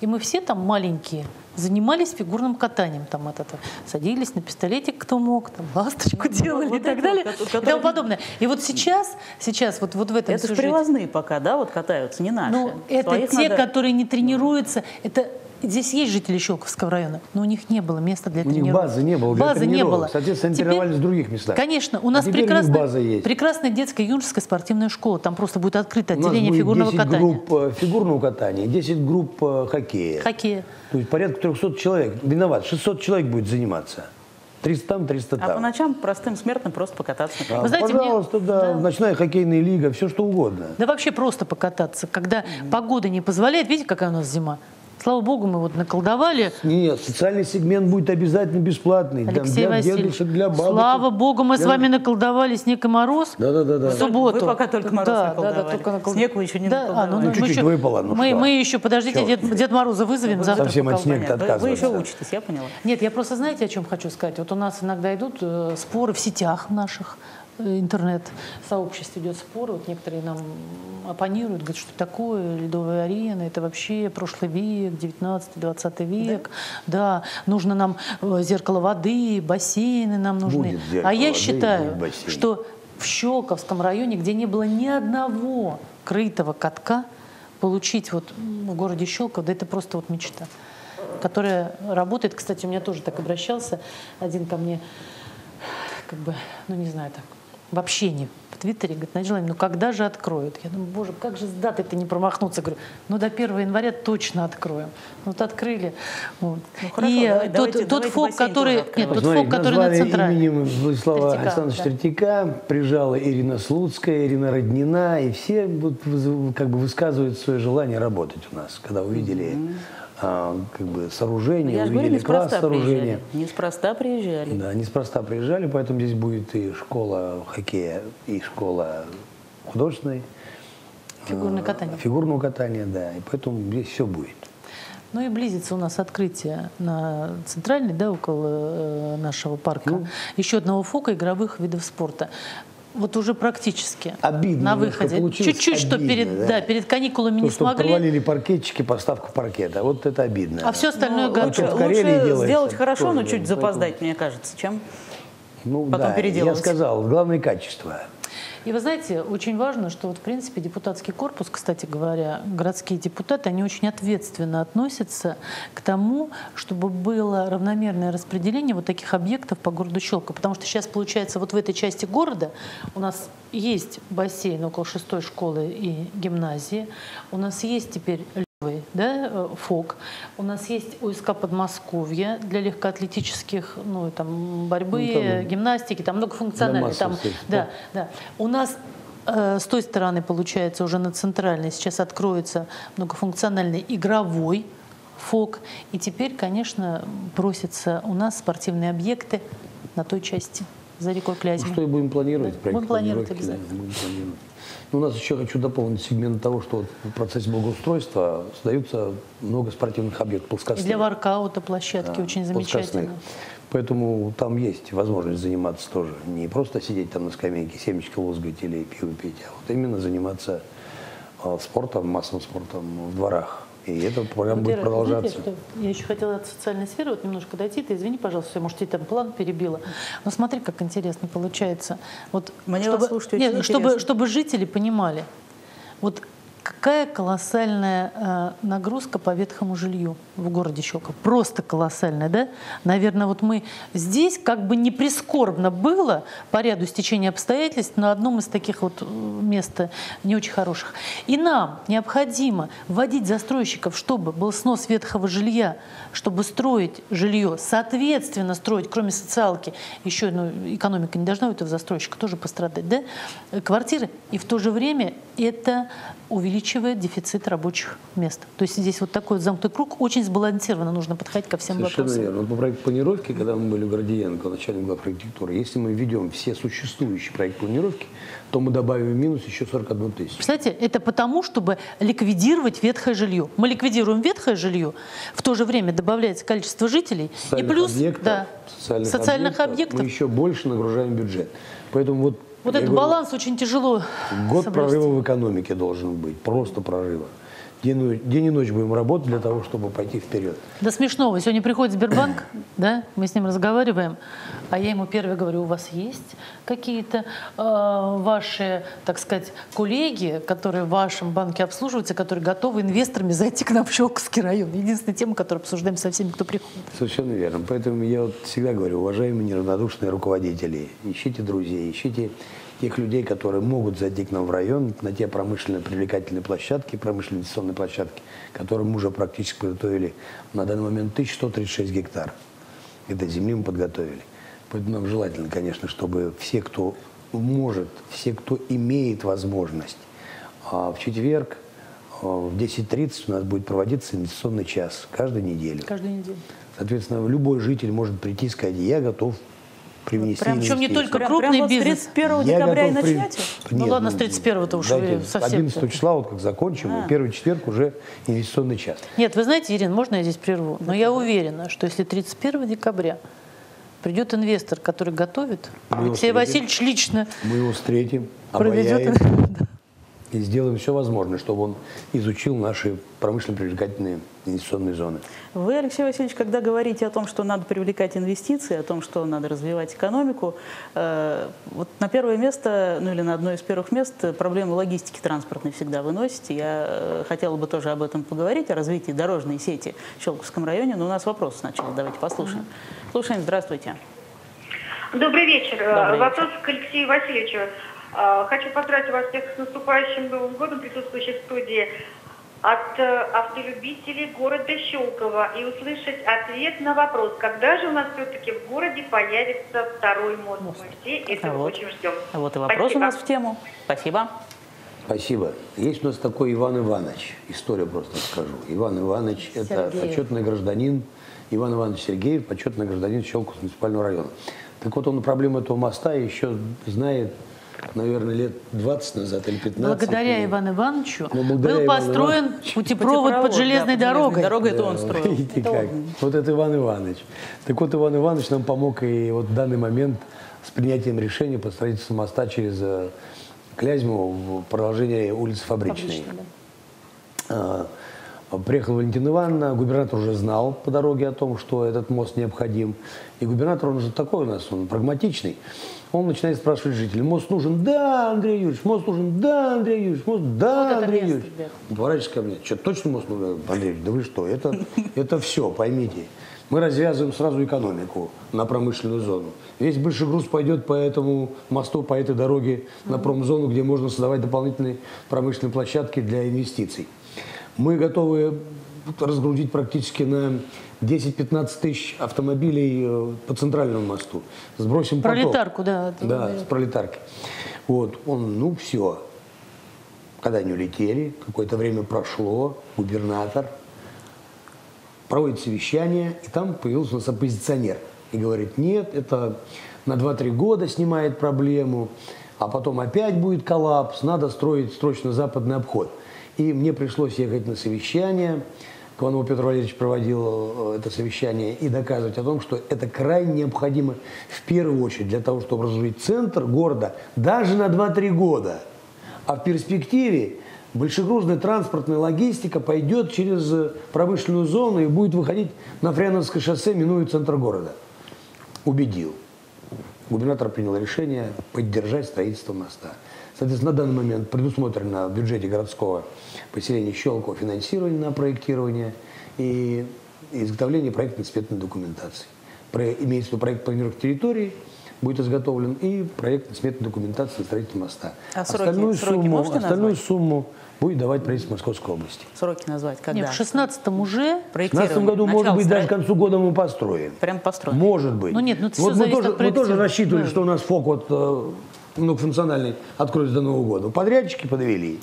и мы все там маленькие занимались фигурным катанием. Там это, это садились на пистолетик, кто мог, там ласточку ну, делали вот и так далее, который... и тому (laughs) подобное. И вот сейчас, сейчас вот, вот в этом Это сюжете... привозные пока, да, вот катаются, не наши. Ну, это Своих те, надо... которые не тренируются, это Здесь есть жители Щелковского района, но у них не было места для тренировок. У них базы не было для базы не было. Соответственно, тренировались в других местах. Конечно, у нас а прекрасная, база есть. прекрасная детская юношеская спортивная школа. Там просто будет открыто отделение будет фигурного 10 катания. групп э, фигурного катания, 10 групп э, хоккея. Хоккея. То есть порядка 300 человек. Виноват, 600 человек будет заниматься. 300 там, 300 там. А по ночам простым смертным просто покататься. А, Вы знаете, пожалуйста, мне... да, да, ночная хоккейная лига, все что угодно. Да вообще просто покататься, когда mm-hmm. погода не позволяет. Видите, какая у нас зима? Слава богу, мы вот наколдовали. Нет, социальный сегмент будет обязательно бесплатный. Алексей для Васильевич, дедушек, для бабушек. Слава богу, мы для... с вами наколдовали снег и мороз да, да, да, да. в субботу. Вы пока только мороз да, наколдовали. Да, да, только наколдовали. Снег вы еще не да, наколдовали. А, ну, ну, чуть-чуть еще, выпало. Ну, мы, что? мы еще, подождите, Дед, Дед Мороза вызовем вы завтра. Совсем от снега вы, вы еще учитесь, я поняла. Нет, я просто, знаете, о чем хочу сказать? Вот у нас иногда идут э, споры в сетях наших интернет-сообществе идет спор, вот некоторые нам оппонируют, говорят, что такое ледовая арена, это вообще прошлый век, 19-20 век, да? да, нужно нам э, зеркало воды, бассейны нам нужны. а я считаю, что в Щелковском районе, где не было ни одного крытого катка, получить вот в городе Щелков, да это просто вот мечта, которая работает. Кстати, у меня тоже так обращался один ко мне, как бы, ну не знаю, так, в общении в Твиттере, говорит, Надежда ну когда же откроют? Я думаю, боже, как же с датой-то не промахнуться? Говорю, ну до 1 января точно откроем. Вот открыли. Вот. Ну, хорошо, и давай, тот, давайте, тот фок, который, нет, тот фок, который на центральном. именем Владислава Третьяка, Александровича да. Третьяка прижала Ирина Слуцкая, Ирина Роднина, и все вот, как бы высказывают свое желание работать у нас, когда увидели mm-hmm как бы сооружение, Я увидели говорю, класс сооружения. Неспроста приезжали. Да, неспроста приезжали, поэтому здесь будет и школа хоккея, и школа художественной. Фигурное катание. Фигурного катания, да. И поэтому здесь все будет. Ну и близится у нас открытие на центральной, да, около э, нашего парка, Ну. еще одного фока игровых видов спорта. Вот уже практически Обидно на выходе. Чуть-чуть, что перед, да. да, перед каникулами То, не что смогли, провалили паркетчики, поставку паркета. Вот это обидно. а все остальное Ну, готово. лучше, лучше сделать хорошо, тоже, но чуть поэтому- запоздать, мне кажется, чем ну, потом да, переделывать. Я сказал, главное качество. И вы знаете, очень важно, что вот в принципе депутатский корпус, кстати говоря, городские депутаты, они очень ответственно относятся к тому, чтобы было равномерное распределение вот таких объектов по городу Щелка. Потому что сейчас получается вот в этой части города у нас есть бассейн около шестой школы и гимназии, у нас есть теперь да, э, ФОК. У нас есть ОСК Подмосковья для легкоатлетических, ну, там, борьбы, Ну, там гимнастики, там многофункциональные. Там, массовых да, да. У нас э, с той стороны, получается, уже на центральной сейчас откроется многофункциональный игровой ФОК. И теперь, конечно, просятся у нас спортивные объекты на той части за рекой Ну, Клязьмы. что и будем планировать. Будем планировать да, обязательно. будем планировать. Ну, у нас еще хочу дополнить сегмент того, что вот в процессе благоустройства создаются много спортивных объектов плоскостных. для воркаута площадки Да, очень замечательно. Поэтому там есть возможность заниматься тоже. Не просто сидеть там на скамейке, семечки лузгать или пиво пить, а вот именно заниматься э, спортом, массовым спортом в дворах. И это программа Вот, будет продолжаться. знаете, что? Я еще хотела от социальной сферы вот немножко дойти. Ты извини, пожалуйста, может, я там план перебила. Но смотри, как интересно получается. Вот Мне чтобы, вас слушать нет, очень чтобы, чтобы жители понимали, вот какая колоссальная э, нагрузка по ветхому жилью в городе Щелково. Просто колоссальная, да? Наверное, вот мы здесь, как бы не прискорбно было по ряду стечения обстоятельств, на одном из таких вот э, мест э, не очень хороших. И нам необходимо вводить застройщиков, чтобы был снос ветхого жилья, чтобы строить жилье, соответственно строить, кроме социалки, еще ну, экономика не должна у этого застройщика тоже пострадать, да? Квартиры. И в то же время это увеличивает дефицит рабочих мест. То есть здесь вот такой замкнутый круг. Очень сбалансированно нужно подходить ко всем Совершенно вопросам. верно. Вот по проекту планировки, когда мы были у Гордиенко, начальник глав архитектуры, если мы введем все существующие проекты планировки, то мы добавим минус еще 41 тысячу. Представляете, это потому, чтобы ликвидировать ветхое жилье. Мы ликвидируем ветхое жилье, в то же время добавляется количество жителей, и Социальных плюс объектов, да, социальных, социальных объектов, объектов. мы еще больше нагружаем бюджет. Поэтому вот, Вот я этот говорю, баланс очень тяжело Год соблюсти. прорыва в экономике должен быть, просто прорыва. День, и ночь- день и ночь будем работать для того, чтобы пойти вперед. До смешного. Сегодня приходит Сбербанк, (clears throat) да, мы с ним разговариваем, а я ему первый говорю, у вас есть какие-то э, ваши, так сказать, коллеги, которые в вашем банке обслуживаются, которые готовы инвесторами зайти к нам в Щелковский район? Единственная тема, которую обсуждаем со всеми, кто приходит. Совершенно верно. Поэтому я вот всегда говорю, уважаемые неравнодушные руководители, ищите друзей, ищите тех людей, которые могут зайти к нам в район на те промышленные привлекательные площадки, промышленные инвестиционные площадки, которые мы уже практически подготовили на данный момент 1136 гектар. Это земли мы подготовили. Поэтому нам желательно, конечно, чтобы все, кто может, все, кто имеет возможность, а в четверг а, в 10.30 у нас будет проводиться инвестиционный час каждую неделю. Каждую неделю. Соответственно, любой житель может прийти и сказать, я готов привнести Прям- Причем не инвестиции». только Прям, крупный прям вот с бизнес. 31 Я декабря и готов при- начнете? Ну ладно, с 31-го-то уж дайте вы совсем- 11 числа, вот как закончим, А. и первый четверг уже инвестиционный час. Нет, вы знаете, Ирина, можно я здесь прерву? Но я уверена, что если 31 декабря придет инвестор, который готовит, Мы Алексей встретим. Васильевич лично Мы его встретим, проведет... обаяем (laughs) и сделаем все возможное, чтобы он изучил наши промышленно привлекательные инвестиционные зоны. Вы, Алексей Васильевич, когда говорите о том, что надо привлекать инвестиции, о том, что надо развивать экономику, э, вот на первое место, ну или на одно из первых мест э, проблему логистики транспортной всегда выносите. Я э, хотела бы тоже об этом поговорить, о развитии дорожной сети в Щелковском районе, но у нас вопрос сначала, давайте послушаем. Слушаем, здравствуйте. Добрый вечер. Добрый Вопрос к Алексею Васильевичу. Э, Хочу поздравить вас всех с наступающим Новым годом, присутствующих в студии, от э, автолюбителей города Щелково и услышать ответ на вопрос, когда же у нас все-таки в городе появится второй мост. Мы все этого А вот. очень ждем. А Вот и вопрос Спасибо. у нас в тему. Спасибо. Спасибо. Есть у нас такой Иван Иванович. Историю просто скажу. Иван Иванович – это почетный гражданин, Иван Иванович Сергеев, почетный гражданин Щелковского муниципального района. Так вот, он проблему этого моста еще знает наверное, лет 20 назад или 15. Благодаря и- Ивану Ивановичу Ну, благодаря был Ивану построен Ивановичу. путепровод под Путепровод, железной да, под дорогой. Дорога это он Да, строил. Видите Это как? он. Вот это Иван Иванович. Так вот, Иван Иванович нам помог и вот в данный момент с принятием решения по строительству моста через э, Клязьму в продолжение улицы Фабричной. Фабричная, да. Приехала Валентина Ивановна, губернатор уже знал по дороге о том, что этот мост необходим. И губернатор, он же такой у нас, он прагматичный. Он начинает спрашивать жителей, мост нужен? Да, Андрей Юрьевич, мост нужен? Да, Андрей Юрьевич, мост? Да, Вот Андрей место, Юрьевич. Он Поворачивается ко мне, что, точно мост нужен? Андрей Юрьевич, да вы что, это, это все, поймите. Мы развязываем сразу экономику на промышленную зону. Весь большой груз пойдет по этому мосту, по этой дороге на промзону, где можно создавать дополнительные промышленные площадки для инвестиций. Мы готовы разгрузить практически на 10-15 тысяч автомобилей э, по центральному мосту. Сбросим поток. Пролетарку, да. Да, с пролетарки. Вот, он, ну все. Когда они улетели, какое-то время прошло, губернатор проводит совещание, и там появился у нас оппозиционер. И говорит, нет, это на 2-3 года снимает проблему, а потом опять будет коллапс, надо строить срочно западный обход. И мне пришлось ехать на совещание, Иванову Петр Валерьевич проводил э, это совещание, и доказывать о том, что это крайне необходимо в первую очередь для того, чтобы разжить центр города даже на 2-3 года. А в перспективе большегрузная транспортная логистика пойдет через э, промышленную зону и будет выходить на Фряновское шоссе, минуя центр города. Убедил. Губернатор принял решение поддержать строительство моста. Соответственно, на данный момент предусмотрено в бюджете городского поселения Щелково финансирование на проектирование и изготовление проектно-экспертной документации. Про, имеется в виду проект планировки территории, будет изготовлен и проект сметной документации на строительство моста. А сроки- остальную сроки сумму, можете остальную назвать? сумму будет давать правительство Московской области. Сроки назвать, когда? Нет, в 16-м уже В Проектирование. 2015 году, может быть, даже к строительства. концу года мы построим. Прям построим. Может быть. Ну нет, ну это вот мы зависит тоже, от мы тоже рассчитывали, Да. что у нас ФОК вот, э, многофункциональный откроется до Нового года. Подрядчики подвели.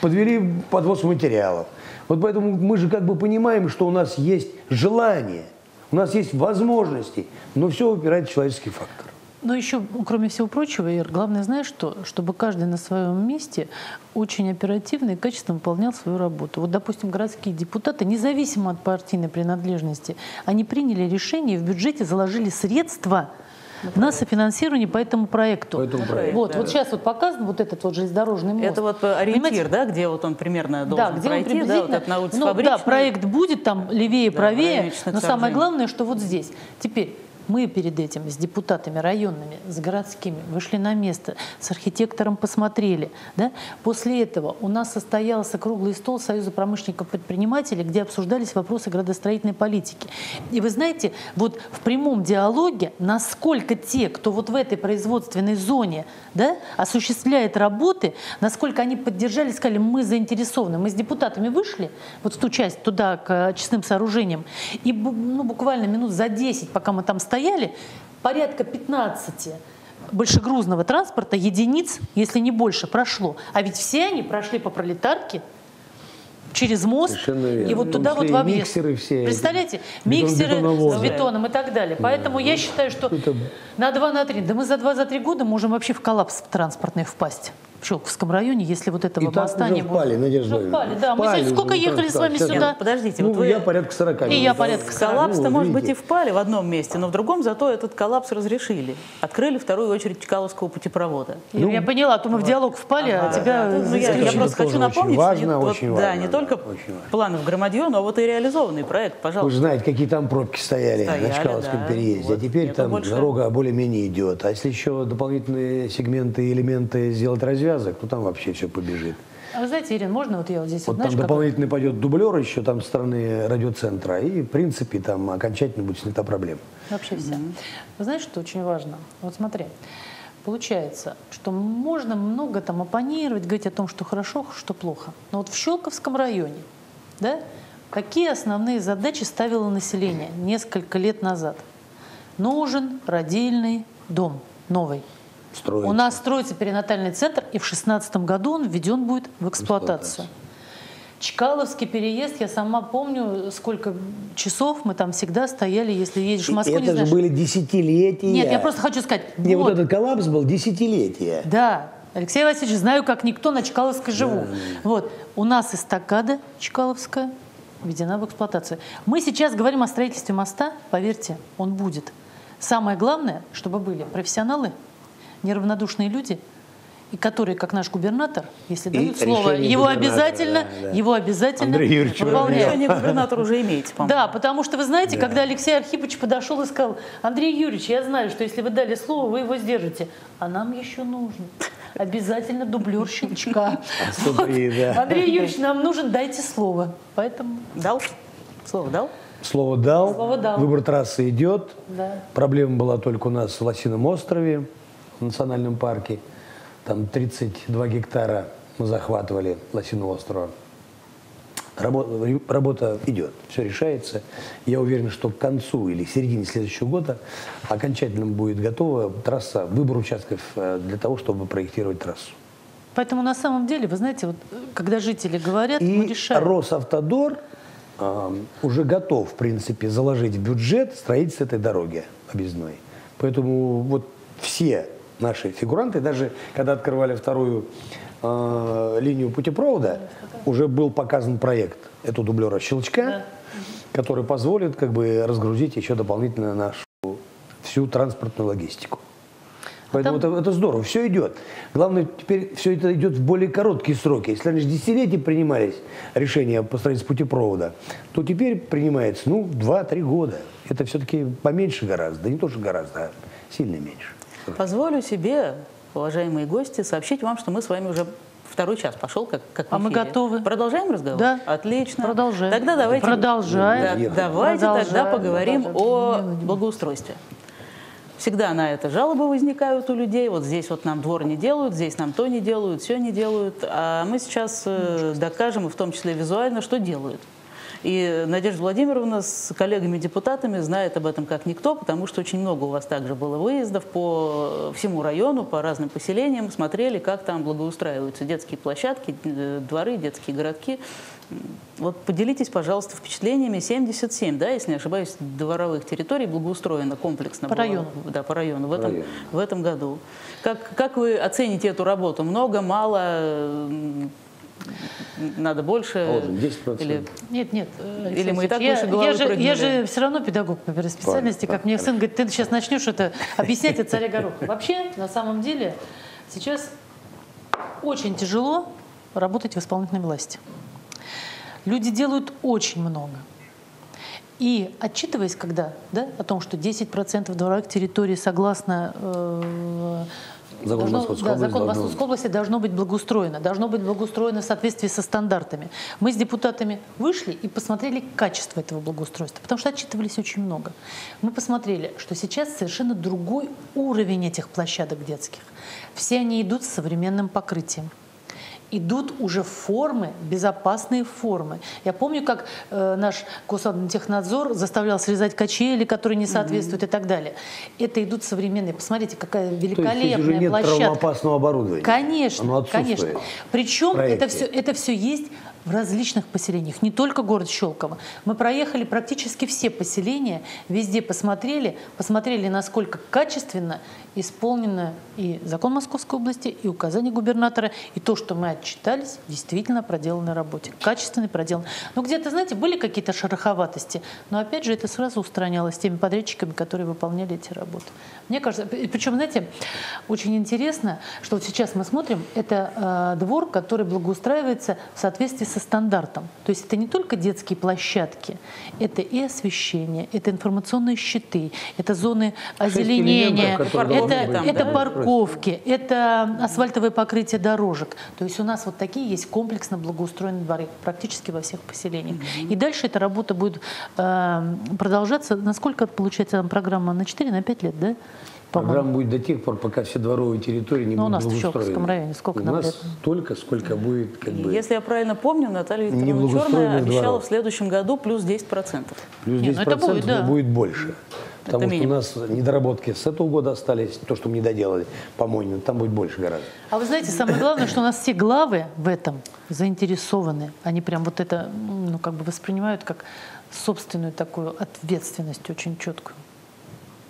Подвели подвоз материалов. Вот поэтому мы же как бы понимаем, что у нас есть желание, у нас есть возможности, но все упирается в человеческий фактор. Но еще, кроме всего прочего, Ир, главное, знаешь что? Чтобы каждый на своем месте очень оперативно и качественно выполнял свою работу. Вот, допустим, городские депутаты, независимо от партийной принадлежности, они приняли решение и в бюджете заложили средства на софинансирование по этому проекту. По этому проекту, Вот, да. вот сейчас вот показан вот этот вот железнодорожный мост. Это вот э, ориентир, Понимаете? да, где вот он примерно должен Да, где он пройти, да, вот приблизительно, на улице ну, да, проект будет там левее, Да, правее, но самое главное, что вот здесь. Теперь мы перед этим с депутатами районными, с городскими вышли на место, с архитектором посмотрели. Да? После этого у нас состоялся круглый стол Союза промышленников предпринимателей, где обсуждались вопросы градостроительной политики. И вы знаете, вот в прямом диалоге, насколько те, кто вот в этой производственной зоне да, осуществляет работы, насколько они поддержали, сказали, мы заинтересованы. Мы с депутатами вышли, вот в ту часть туда, к очистным сооружениям, и ну, буквально минут за 10, пока мы там стояли, порядка 15 большегрузного транспорта, единиц, если не больше, прошло. А ведь все они прошли по пролетарке, через мост, и вот В туда вот в объезд. миксеры все Представляете, миксеры с бетоном и так далее. Поэтому я считаю, что Это- на 2 на 3, да мы за 2 за 3 года можем вообще в коллапс транспортный впасть. В Щелковском районе, если вот этого И так не впали, будет. Надежда Уже впали, да. Мы Впали здесь сколько уже, ехали с вами сюда? Нет, подождите, Ну, вот вы... я порядка 40 И минут. я порядка 40. Коллапс-то, Ну, может быть, и видите. впали в одном месте, но в другом зато этот коллапс разрешили. Открыли вторую очередь Чкаловского путепровода. Ир, я поняла, а то мы в диалог впали, а тебя... Ну, я, я Это просто хочу напомнить, важно, что не, очень вот, да, важно, не да, только очень важно. планы в громадье, но вот и реализованный проект, Вы пожалуйста. же знаете, какие там пробки стояли, Стояли, на Чкаловском да. переезде. Вот. А теперь там дорога более-менее идет. А если еще дополнительные сегменты и элементы сделать развязок, то там вообще все побежит. А вы знаете, Ирина, можно вот я вот здесь, вот, Вот знаешь, там как- дополнительный пойдет дублер еще там со стороны радиоцентра. И, в принципе, там окончательно будет снята проблема. Вообще вся. Вы знаете, что очень важно? Вот смотри, получается, что можно много там оппонировать, говорить о том, что хорошо, что плохо. Но вот в Щелковском районе, да, какие основные задачи ставило население несколько лет назад? Нужен родильный дом новый. Строить. У нас строится перинатальный центр, и в 2016 году он введен будет в эксплуатацию. Эксплуатацию. Чкаловский переезд, я сама помню, сколько часов мы там всегда стояли, если едешь в Москву, это не же знаешь. были десятилетия. Нет, я просто хочу сказать. Не, вот вот, этот коллапс был десятилетия. Да, Алексей Васильевич, знаю, как никто на Чкаловской живу. Вот, у нас эстакада Чкаловская введена в эксплуатацию. Мы сейчас говорим о строительстве моста, поверьте, он будет. Самое главное, чтобы были профессионалы, неравнодушные люди, и которые, как наш губернатор, если И дают слово, его обязательно, да, да. его обязательно Андрей Юрьевич, вы выполняют. Решение губернатора уже имеете, по-моему. Да, потому что вы знаете, когда Алексей Архипович подошел и сказал, Андрей Юрьевич, я знаю, что если вы дали слово, вы его сдержите, а нам еще нужно. Обязательно дублер щелчка. Да. Андрей Юрьевич, нам нужен, дайте слово. Поэтому, Дал? Слово дал? Слово дал, Слово дал. выбор трассы идет. да. Проблема была только у нас в Лосином острове, в национальном парке. Там 32 гектара мы захватывали Лосиного острова. Работа, работа идет, все решается. Я уверен, что к концу или к середине следующего года окончательно будет готова трасса, выбор участков э, для того, чтобы проектировать трассу. Поэтому на самом деле, вы знаете, вот когда жители говорят, мы И решаем. Росавтодор э, уже готов, в принципе, заложить в бюджет строительство этой дороги объездной. Поэтому вот все наши фигуранты, даже когда открывали вторую э, линию путепровода, уже был показан проект этого дублера щелчка, который позволит как бы разгрузить еще дополнительно нашу всю транспортную логистику. Поэтому там- это, это здорово, все идет. Главное, теперь все это идет в более короткие сроки. Если раньше десятилетия принимались решения по строительству путепровода, то теперь принимается, ну, 2-3 года. Это все-таки поменьше гораздо, да не то, что гораздо, а сильно меньше. Позволю себе, уважаемые гости, сообщить вам, что мы с вами уже второй час пошел, как, как А мы готовы. Продолжаем разговор? Да. Отлично. Продолжаем. Тогда давайте, Продолжаем. Да, давайте тогда Продолжаем. поговорим о Продолжаем. благоустройстве. Всегда на это жалобы возникают у людей. Вот здесь вот нам двор не делают, здесь нам то не делают, все не делают. А мы сейчас э, докажем, и в том числе визуально, что делают. И Надежда Владимировна с коллегами-депутатами знает об этом как никто, потому что очень много у вас также было выездов по всему району, по разным поселениям, смотрели, как там благоустраиваются детские площадки, дворы, детские городки. Вот поделитесь, пожалуйста, впечатлениями. 77, да, если не ошибаюсь, дворовых территорий благоустроено комплексно. По было. району. Да, по району в, По этом, району. в этом году. Как, как вы оцените эту работу? Много, мало? Надо больше? Положим, 10%. Или Нет, нет. э, Алексей Или мы и так Васильевич, выше я, головы я, же, я же все равно педагог по первой специальности, Правильно, как мне сын говорит, ты сейчас начнешь это объяснять от царя Гороха. Вообще, на самом деле, сейчас очень тяжело работать в исполнительной власти. Люди делают очень много. И отчитываясь, когда, да, о том, что 10% дворовых территорий согласно э, Закон должно- да, области закон должно- Московской области должно быть благоустроено, должно быть благоустроено в соответствии со стандартами. Мы с депутатами вышли и посмотрели качество этого благоустройства, потому что отчитывались очень много. Мы посмотрели, что сейчас совершенно другой уровень этих площадок детских. Все они идут с современным покрытием идут уже формы, безопасные формы. Я помню, как э, наш Госадминтехнадзор заставлял срезать качели, которые не соответствуют и так далее. Это идут современные. Посмотрите, какая То есть великолепная уже нет площадка. оборудования. Конечно, конечно. Причем это все, это все есть в различных поселениях, не только город Щелково. Мы проехали практически все поселения, везде посмотрели, посмотрели, насколько качественно исполнено и закон Московской области, и указания губернатора, и то, что мы отчитались, действительно проделанной работе. Качественной проделанной. Но где-то, знаете, были какие-то шероховатости, но опять же это сразу устранялось теми подрядчиками, которые выполняли эти работы. Мне кажется, причем, знаете, очень интересно, что вот сейчас мы смотрим, это э, двор, который благоустраивается в соответствии со стандартом. То есть это не только детские площадки, это и освещение, это информационные щиты, это зоны озеленения, это, это парковки, это асфальтовое покрытие дорожек. То есть у нас вот такие есть комплексно благоустроенные дворы практически во всех поселениях. И дальше эта работа будет э, продолжаться. Насколько получается там программа? На 4, на 5 лет, да? Программа будет до тех пор, пока все дворовые территории не Ну, у будут нас в благоустроены. Щелковском районе сколько У нам нас лет? столько, сколько будет как бы Если я правильно помню, Наталья Викторовна Черная обещала дворов. в следующем году плюс 10%. плюс Не, 10% ну это будет, да. будет больше. То Потому Это что у нас недоработки с этого года остались, то, что мы не доделали, по-моему, там будет больше гораздо. А вы знаете, самое главное, что у нас все главы в этом заинтересованы. Они прям вот это, ну, как бы воспринимают как собственную такую ответственность очень четкую.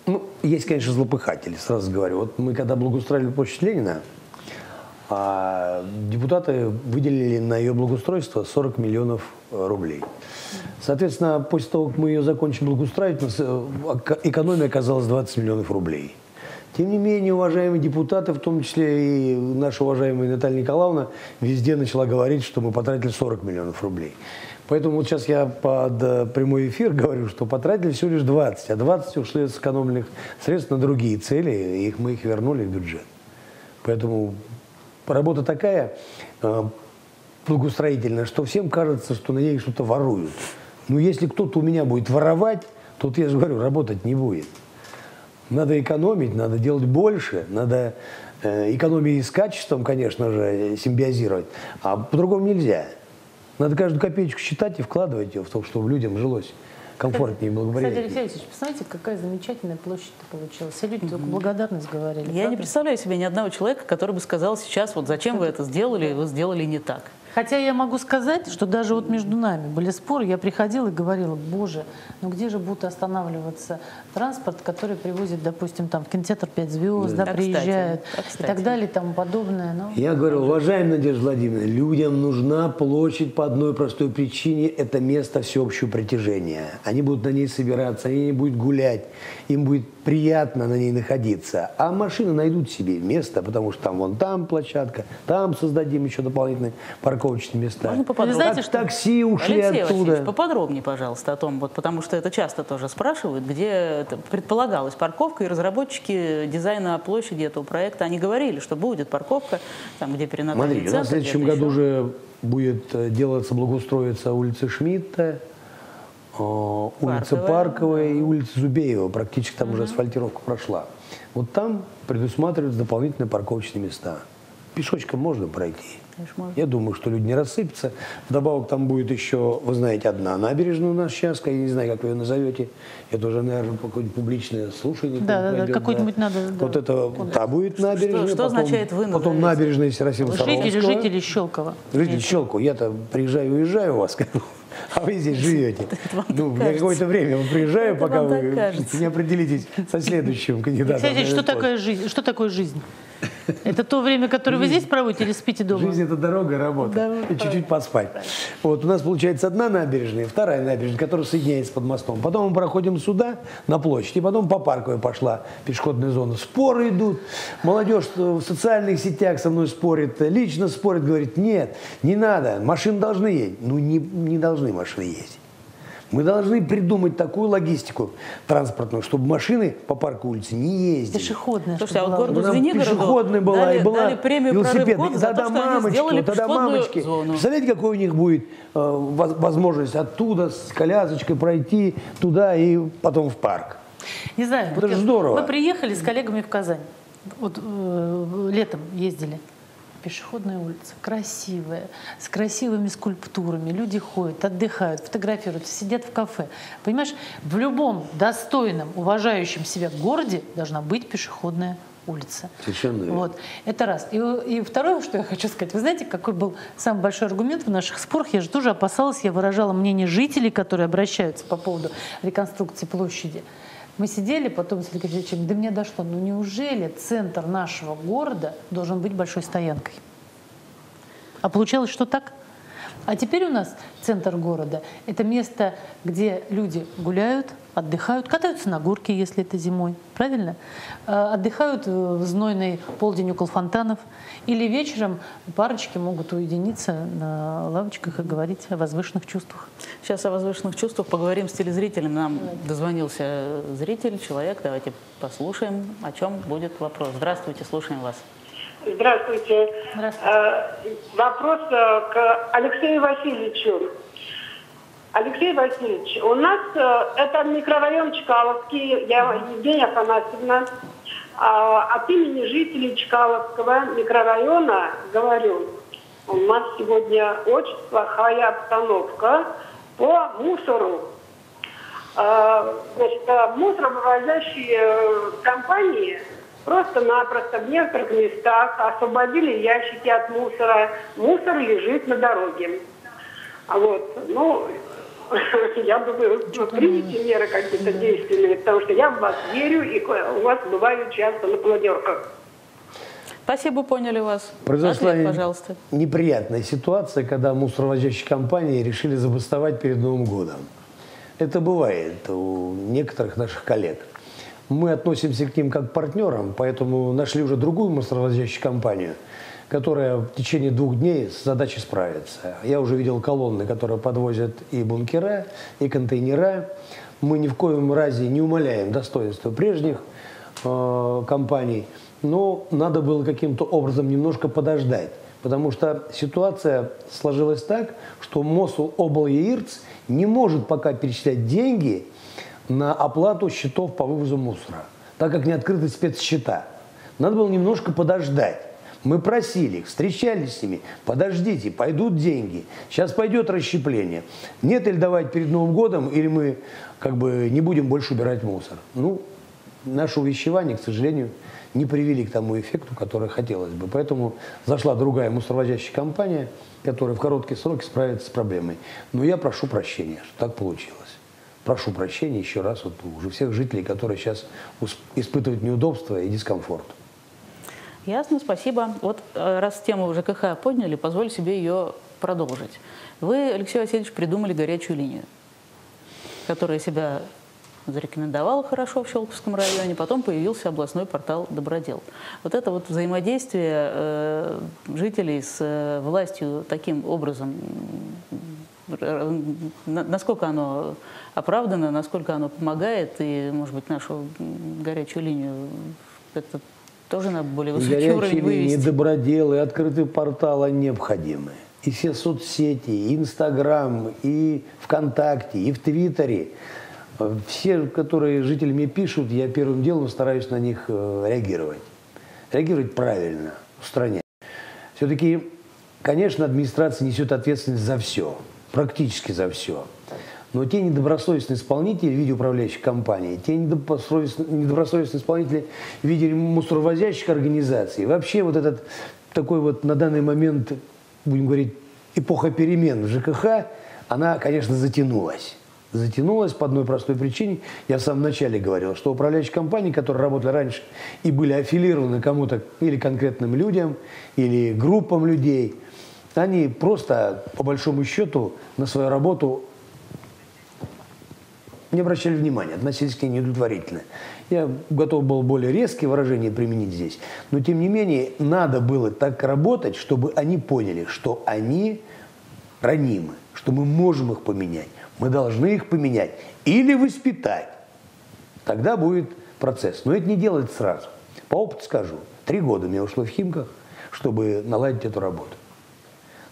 Ну, есть, конечно, злопыхатели, сразу говорю. Вот мы когда благоустраивали площадь Ленина, а депутаты выделили на ее благоустройство 40 миллионов э, рублей. Соответственно, после того, как мы ее закончим благоустраивать, э, экономия оказалась 20 миллионов рублей. Тем не менее, уважаемые депутаты, в том числе и наша уважаемая Наталья Николаевна, везде начала говорить, что мы потратили 40 миллионов рублей. Поэтому вот сейчас я под э, прямой эфир говорю, что потратили всего лишь 20, а 20 ушли от сэкономленных средств на другие цели, и их, мы их вернули в бюджет. Поэтому работа такая э, благоустроительная, что всем кажется, что на ней что-то воруют. Но если кто-то у меня будет воровать, то вот я же говорю, работать не будет. Надо экономить, надо делать больше, надо э, экономией с качеством, конечно же, симбиозировать, а по-другому нельзя. Надо каждую копеечку считать и вкладывать ее в то, чтобы людям жилось комфортнее и Кстати, благоприятнее. Алексей Алексеевич, посмотрите, какая замечательная площадь получилась. Все люди только благодарность говорили. Я не правда? представляю себе ни одного человека, который бы сказал сейчас, вот зачем вы это сделали, вы сделали не так. Хотя я могу сказать, что даже вот между нами были споры, я приходила и говорила, боже, ну где же будут останавливаться транспорт, который привозит, допустим, там в кинотеатр 5 звезд, да, А, кстати, приезжает и кстати. так далее и тому подобное. Ну, Я говорю, уважаемая Надежда Владимировна, людям нужна площадь по одной простой причине. Это место всеобщего притяжения. Они будут на ней собираться, они не будут гулять, им будет приятно на ней находиться. А машины найдут себе место, потому что там вон там площадка, там создадим еще дополнительные парковочные места. Можно поподробнее? Знаете, что- такси ушли Алексей оттуда. Васильевич, поподробнее, пожалуйста, о том, вот, потому что это часто тоже спрашивают, где это предполагалась парковка, и разработчики дизайна площади этого проекта, они говорили, что будет парковка, там, где перинатальный Смотрите, у центр. нас в следующем году еще. уже будет э, делаться, благоустроиться улица Шмидта, э, улица Парковая. Парковая и улица Зубеева. Практически там уже асфальтировка прошла. Вот там предусматриваются дополнительные парковочные места. Пешочком можно пройти. Можно. Я думаю, что люди не рассыпятся. Вдобавок там будет еще, вы знаете, одна набережная у нас сейчас, я не знаю, как вы ее назовете. Это уже, наверное, какое-нибудь публичное слушание. Да, да, да, пойдет, какой-нибудь надо, да, Вот это, та будет набережная. что потом- означает вы Потом набережная Серафима жители, Саровского. жители Щелкова. Жители Щелку, я-то приезжаю, уезжаю у вас, как бы, а вы здесь живете. Ну, я какое-то время приезжаю, пока вы не определитесь со следующим кандидатом. На что такое жизнь? Что такое жизнь? Это то время, которое вы здесь проводите или спите дома? Жизнь – это дорога и работа. Да, и чуть-чуть поспать. Вот у нас получается одна набережная, вторая набережная, которая соединяется под мостом. Потом мы проходим сюда, на площадь, и потом по парковой пошла пешеходная зона. Споры идут. Молодежь в социальных сетях со мной спорит, лично спорит, говорит, нет, не надо, машины должны ездить. Ну, не, не должны машины ездить. Мы должны придумать такую логистику транспортную, чтобы машины по парку улицы не ездили. Пешеходная. Слушайте, а вот городу Звенигороду пешеходная была дали, и была дали премию «Прорыв велосипедная. года» за тогда то, мамочки, тогда мамочки. зону. Представляете, какой у них будет э, воз- возможность оттуда с колясочкой пройти туда и потом в парк. Не знаю, Это вот же здорово. Мы приехали с коллегами в Казань. Вот э, летом ездили. Пешеходная улица, красивая, с красивыми скульптурами. Люди ходят, отдыхают, фотографируются, сидят в кафе. Понимаешь, в любом достойном, уважающем себя городе должна быть пешеходная улица. Совершенно верно. Вот. Это раз. И, и второе, что я хочу сказать. Вы знаете, какой был самый большой аргумент в наших спорах? Я же тоже опасалась, я выражала мнение жителей, которые обращаются по поводу реконструкции площади. Мы сидели потом с Алексеевичем, да мне дошло, ну неужели центр нашего города должен быть большой стоянкой? А получалось, что так? А теперь у нас центр города – это место, где люди гуляют, отдыхают, катаются на горке, если это зимой, правильно? Э, Отдыхают э, в знойный полдень около фонтанов. Или вечером парочки могут уединиться на лавочках и говорить о возвышенных чувствах. Сейчас о возвышенных чувствах поговорим с телезрителем. Нам дозвонился зритель, человек. Давайте послушаем, о чем будет вопрос. Здравствуйте, слушаем вас. Здравствуйте. Здравствуйте. Э, Вопрос к Алексею Васильевичу. Алексей Васильевич, у нас э, это микрорайон Чкаловский, я Евгения Афанасьевна. А, От имени жителей Чкаловского микрорайона говорю, у нас сегодня очень плохая обстановка по мусору. э, значит, э, мусоровывозящие э, компании просто-напросто в некоторых местах освободили ящики от мусора. Мусор лежит на дороге. А вот, ну, (laughs) я думаю, примите меры какие-то действенные, потому что я в вас верю, и у вас бываю часто на планерках. Спасибо, поняли вас. Произошла Ответ, пожалуйста. неприятная ситуация, когда мусоровозящие компании решили забастовать перед Новым годом. Это бывает у некоторых наших коллег. Мы относимся к ним как к партнерам, поэтому нашли уже другую мусоровозящую компанию, которая в течение двух дней с задачей справится. Я уже видел колонны, которые подвозят и бункера, и контейнера. Мы ни в коем разе не умаляем достоинства прежних э, компаний, но надо было каким-то образом немножко подождать. Потому что ситуация сложилась так, что МОСУ облъеирц не может пока перечислять деньги на оплату счетов по вывозу мусора, так как не открыты спецсчета. Надо было немножко подождать. Мы просили их, встречались с ними, подождите, пойдут деньги, сейчас пойдет расщепление. Нет или давать перед Новым годом, или мы как бы не будем больше убирать мусор. Ну, наше увещевание, к сожалению, не привели к тому эффекту, который хотелось бы. Поэтому зашла другая мусоровозящая компания, которая в короткие сроки справится с проблемой. Но я прошу прощения, что так получилось. Прошу прощения еще раз вот уже всех жителей, которые сейчас испытывают неудобства и дискомфорт. Ясно, спасибо. Вот э, раз тему ЖКХ подняли, позволь себе ее продолжить. Вы, Алексей Васильевич, придумали горячую линию, которая себя зарекомендовал хорошо в Щелковском районе, потом появился областной портал «Добродел». Вот это вот взаимодействие э, жителей с э, властью таким образом, э, насколько оно оправдано, насколько оно помогает, и, может быть, нашу горячую линию это тоже на более высокий Горячие уровень вывести. линии, доброделы, открытый портал, они необходимы. И все соцсети, и Инстаграм, и ВКонтакте, и в Твиттере – все, которые жители мне пишут, я первым делом стараюсь на них э, реагировать. Реагировать правильно, устранять. Все-таки, конечно, администрация несет ответственность за все, практически за все. Но те недобросовестные исполнители в виде управляющих компаний, те недобросовестные, недобросовестные исполнители в виде мусоровозящих организаций, вообще вот этот такой вот на данный момент, будем говорить, эпоха перемен в ЖКХ, она, конечно, затянулась затянулась по одной простой причине. Я в самом начале говорил, что управляющие компании, которые работали раньше и были аффилированы кому-то или конкретным людям, или группам людей, они просто, по большому счету, на свою работу не обращали внимания, относились к ней неудовлетворительно. Я готов был более резкие выражения применить здесь, но тем не менее надо было так работать, чтобы они поняли, что они ранимы, что мы можем их поменять, мы должны их поменять или воспитать. Тогда будет процесс. Но это не делается сразу. По опыту скажу. Три года мне ушло в Химках, чтобы наладить эту работу.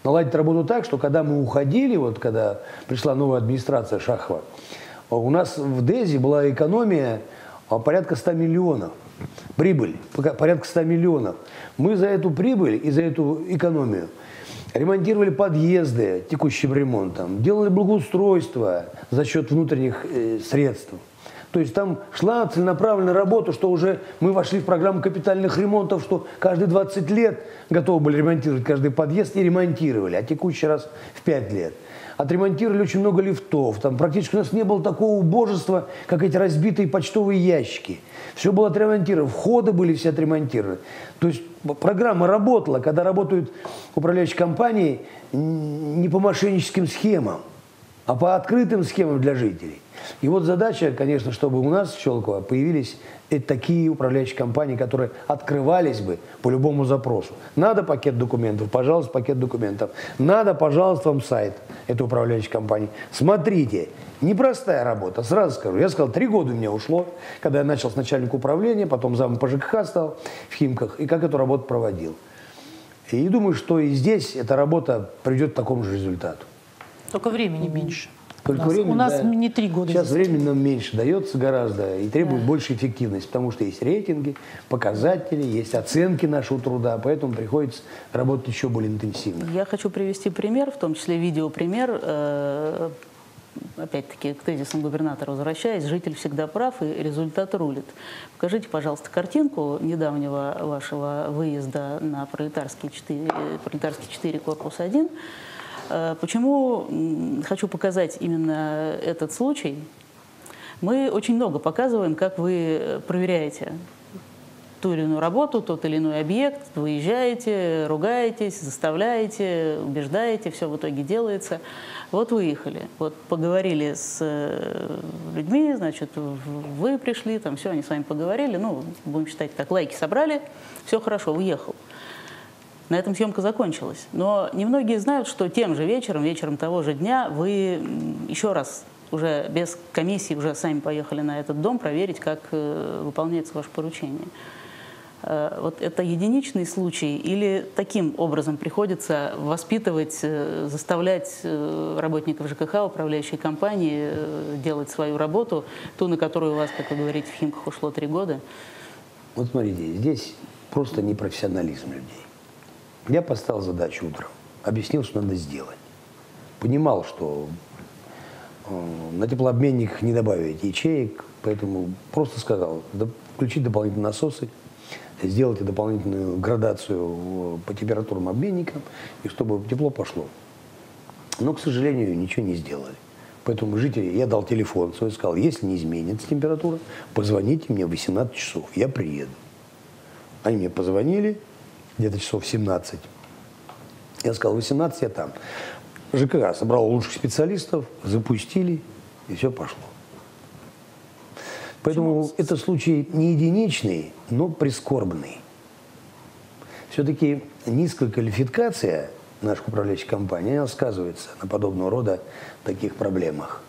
Наладить работу так, что когда мы уходили, вот когда пришла новая администрация Шахова, у нас в ДЭЗе была экономия порядка 100 миллионов. Прибыль порядка 100 миллионов. Мы за эту прибыль и за эту экономию ремонтировали подъезды текущим ремонтом, делали благоустройство за счет внутренних э, средств. То есть там шла целенаправленная работа, что уже мы вошли в программу капитальных ремонтов, что каждые 20 лет готовы были ремонтировать каждый подъезд и ремонтировали, а текущий раз в 5 лет. Отремонтировали очень много лифтов, там практически у нас не было такого убожества, как эти разбитые почтовые ящики. Все было отремонтировано, входы были все отремонтированы. То есть программа работала, когда работают управляющие компании не по мошенническим схемам, а по открытым схемам для жителей. И вот задача, конечно, чтобы у нас в Щелково появились такие управляющие компании, которые открывались бы по любому запросу. Надо пакет документов, пожалуйста, пакет документов. Надо, пожалуйста, вам сайт этой управляющей компании. Смотрите, непростая работа, сразу скажу. Я сказал, три года у меня ушло, когда я начал с начальника управления, потом зам по ЖКХ стал в Химках, и как эту работу проводил. И думаю, что и здесь эта работа придет к такому же результату. Только времени меньше. Только у нас, времени, у нас да. не три года. Сейчас времени нам меньше дается гораздо и требует да. больше эффективности, потому что есть рейтинги, показатели, есть оценки нашего труда, поэтому приходится работать еще более интенсивно. Я хочу привести пример, в том числе видеопример. Э, опять-таки, к тезисам губернатора возвращаясь, житель всегда прав и результат рулит. Покажите, пожалуйста, картинку недавнего вашего выезда на Пролетарский 4, Пролетарский 4 корпус 1. Э, почему хочу показать именно этот случай? Мы очень много показываем, как вы проверяете ту или иную работу, тот или иной объект, выезжаете, ругаетесь, заставляете, убеждаете, все в итоге делается. Вот выехали, вот поговорили с э, людьми, значит, вы пришли, там все, они с вами поговорили, ну, будем считать так, лайки собрали, все хорошо, уехал. На этом съемка закончилась. Но немногие знают, что тем же вечером, вечером того же дня, вы еще раз уже без комиссии уже сами поехали на этот дом проверить, как э, выполняется ваше поручение. Э, вот это единичный случай или таким образом приходится воспитывать, э, заставлять работников ЖКХ, управляющей компании делать свою работу, ту, на которую у вас, как вы говорите, в Химках ушло три года? Вот смотрите, здесь просто непрофессионализм людей. Я поставил задачу утром, объяснил, что надо сделать. Понимал, что на теплообменниках не добавить ячеек, поэтому просто сказал, включить дополнительные насосы, сделайте дополнительную градацию по температурным обменникам, и чтобы тепло пошло. Но, к сожалению, ничего не сделали. Поэтому жители, я дал телефон свой, сказал, если не изменится температура, позвоните мне в 18 часов, я приеду. Они мне позвонили, где-то часов 17. Я сказал, 18 я там. ЖКХ собрал лучших специалистов, запустили, и все пошло. Поэтому Почему? это случай не единичный, но прискорбный. Все-таки низкая квалификация наших управляющих компаний она сказывается на подобного рода таких проблемах.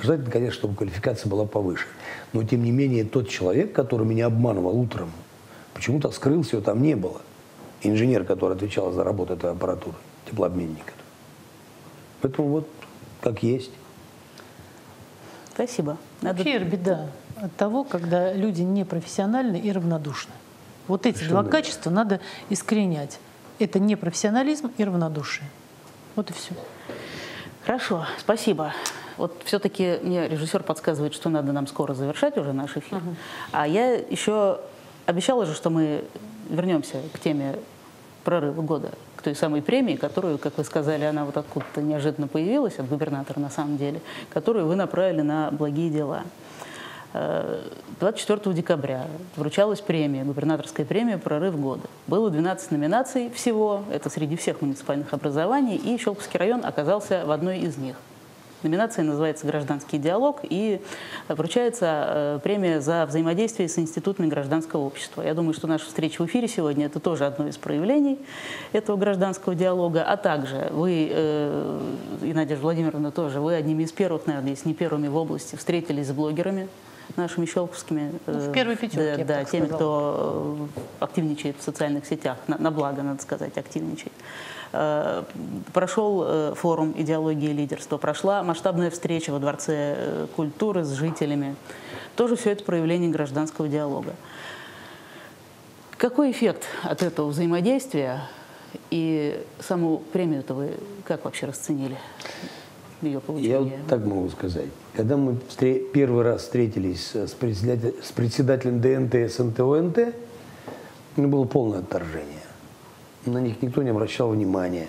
Желательно, конечно, чтобы квалификация была повыше. Но, тем не менее, тот человек, который меня обманывал утром, почему-то скрылся, его там не было. Инженер, который отвечал за работу этой аппаратуры, теплообменника. Поэтому вот как есть. Спасибо. Надо... Вообще беда от того, когда люди непрофессиональны и равнодушны. Вот эти Что два да? качества надо искоренять. Это непрофессионализм и равнодушие. Вот и все. Хорошо, спасибо. Вот все-таки мне режиссер подсказывает, что надо нам скоро завершать уже наш эфир. Угу. А я еще обещала же, что мы вернемся к теме прорыва года, к той самой премии, которую, как вы сказали, она вот откуда-то неожиданно появилась, от губернатора на самом деле, которую вы направили на благие дела. 24 декабря вручалась премия, губернаторская премия «Прорыв года». Было 12 номинаций всего, это среди всех муниципальных образований, и Щелковский район оказался в одной из них. Номинация называется «Гражданский диалог» и вручается э, премия за взаимодействие с институтами гражданского общества. Я думаю, что наша встреча в эфире сегодня – это тоже одно из проявлений этого гражданского диалога. А также вы, э, и Надежда Владимировна тоже, вы одними из первых, наверное, если не первыми в области, встретились с блогерами, нашими щелковскими. Ну, в первой пятерке, Да, да теми, кто э, активничает в социальных сетях, на, на благо, надо сказать, активничает. Э, прошел э, форум идеологии и лидерства, прошла масштабная встреча во Дворце культуры с жителями. Тоже все это проявление гражданского диалога. Какой эффект от этого взаимодействия и саму премию-то вы как вообще расценили? ее получения? Я вот так могу сказать. Когда мы первый раз встретились с, председателем ДНТ СНТОНТ, у меня было полное отторжение. На них никто не обращал внимания.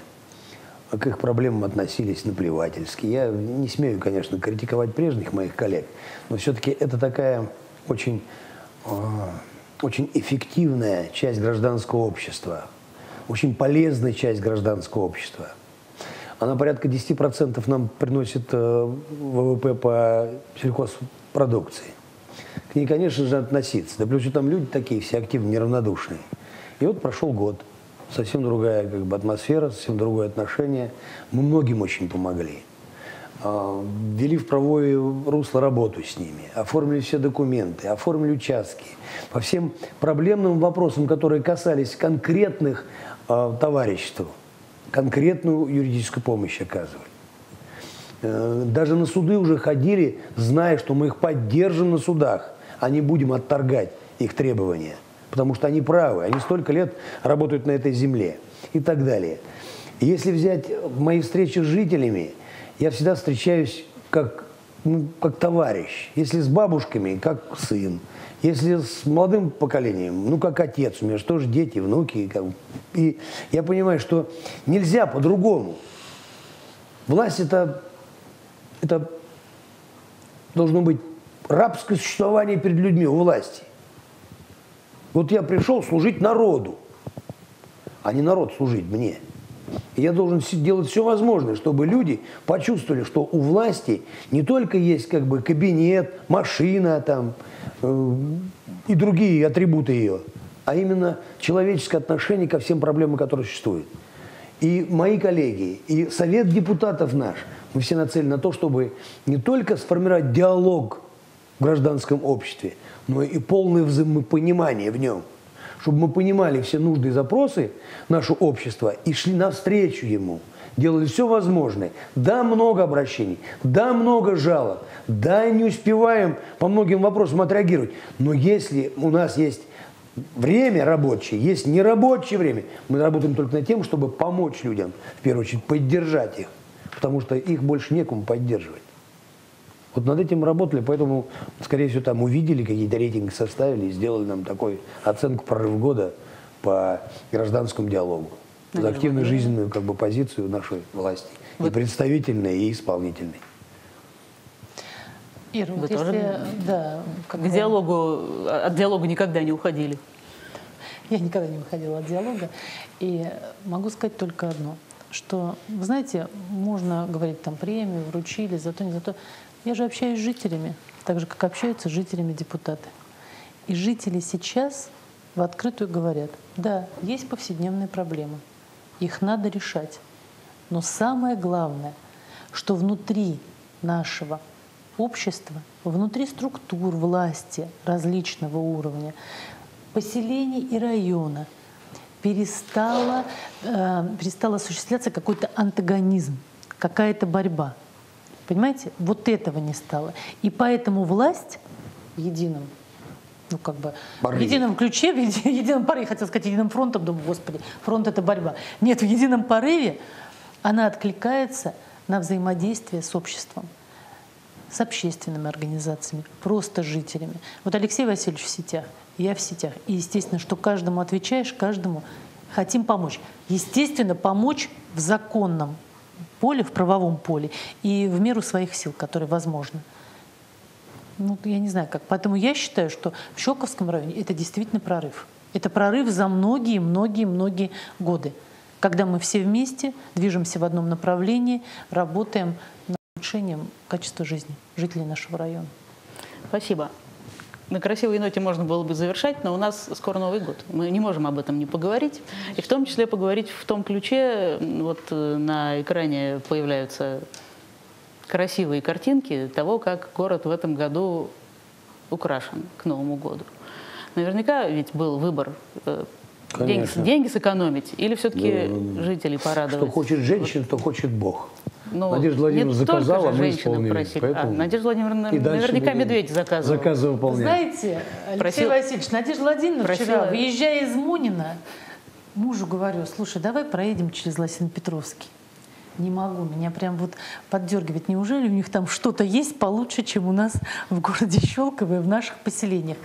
А к их проблемам относились наплевательски. Я не смею, конечно, критиковать прежних моих коллег, но все-таки это такая очень, а, очень эффективная часть гражданского общества, очень полезная часть гражданского общества – она порядка 10% нам приносит э, ВВП по сельхозпродукции. К ней, конечно же, относиться. Да плюс там люди такие все активно, неравнодушные. И вот прошел год. Совсем другая как бы, атмосфера, совсем другое отношение. Мы многим очень помогли. А, ввели в правое русло работу с ними, оформили все документы, оформили участки. По всем проблемным вопросам, которые касались конкретных э, товариществ, конкретную юридическую помощь оказывали. Э, даже на суды уже ходили, зная, что мы их поддержим на судах, а не будем отторгать их требования. Потому что они правы, они столько лет работают на этой земле и так далее. Если взять мои встречи с жителями, я всегда встречаюсь как, ну, как товарищ. Если с бабушками, как сын. Если с молодым поколением, ну, как отец. У меня же тоже дети, внуки. Как, и я понимаю, что нельзя по-другому. Власть это, это должно быть рабское существование перед людьми у власти. Вот я пришел служить народу, а не народ служить мне. Я должен делать все возможное, чтобы люди почувствовали, что у власти не только есть как бы кабинет, машина там э, и другие атрибуты ее, а именно человеческое отношение ко всем проблемам, которые существуют. И мои коллеги, и совет депутатов наш, мы все нацелены на то, чтобы не только сформировать диалог в гражданском обществе, но и полное взаимопонимание в нем – чтобы мы понимали все нужды и запросы нашего общества и шли навстречу ему, делали все возможное. Да, много обращений, да, много жалоб, да, не успеваем по многим вопросам отреагировать. Но если у нас есть время рабочее, есть нерабочее время, мы работаем только над тем, чтобы помочь людям, в первую очередь, поддержать их, потому что их больше некому поддерживать. Вот над этим работали, поэтому, скорее всего, там увидели, какие-то рейтинги составили и сделали нам такой оценку прорыв года по гражданскому диалогу. За активную жизненную как бы, позицию нашей власти. Вот. И представительной, и исполнительной. Ира, Вы вот тоже если, да, как к диалогу, от диалога никогда не уходили? Я никогда не уходила от диалога. И могу сказать только одно, что, вы знаете, можно говорить там премию, вручили, за то, не за то. Я же общаюсь с жителями, так же, как общаются с жителями депутаты. И жители сейчас в открытую говорят, да, есть повседневные проблемы, их надо решать. Но самое главное, что внутри нашего общества, внутри структур власти различного уровня, поселений и района перестало, э, перестал осуществляться какой-то антагонизм, какая-то борьба – Понимаете? Вот этого не стало. И поэтому власть в едином ну, как бы, в едином ключе, в (laughs) едином порыве, хотел сказать, единым фронтом, думаю, господи, фронт — это борьба. Нет, в едином порыве она откликается на взаимодействие с обществом, с общественными организациями, просто жителями. Вот Алексей Васильевич в сетях, я в сетях. И естественно, что каждому отвечаешь, каждому хотим помочь. Естественно, помочь в законном поле, в правовом поле и в меру своих сил, которые возможны. Ну, я не знаю как. Поэтому я считаю, что в Щелковском районе это действительно прорыв. Это прорыв за многие-многие-многие годы, когда мы все вместе движемся в одном направлении, работаем над улучшением качества жизни жителей нашего района. Спасибо на красивой ноте можно было бы завершать, но у нас скоро Новый год. Мы не можем об этом не поговорить. И в том числе поговорить в том ключе, вот э, на экране появляются красивые картинки того, как город в этом году украшен к Новому году. Наверняка ведь был выбор э, деньги, деньги сэкономить или все-таки да, жителей порадовать? Что хочет женщина, то хочет Бог. Ну, Надежда Владимировна заказала, мы исполнили. Просили. Поэтому... А, Надежда Владимировна и наверняка медведь заказывал. Заказы выполняет. Знаете, Алексей Просил... Васильевич, Надежда Владимировна Просила... вчера, выезжая из Мунина, мужу говорю, слушай, давай проедем через Лосин-Петровский. Не могу, меня прям вот поддергивает. Неужели у них там что-то есть получше, чем у нас в городе Щелково и в наших поселениях?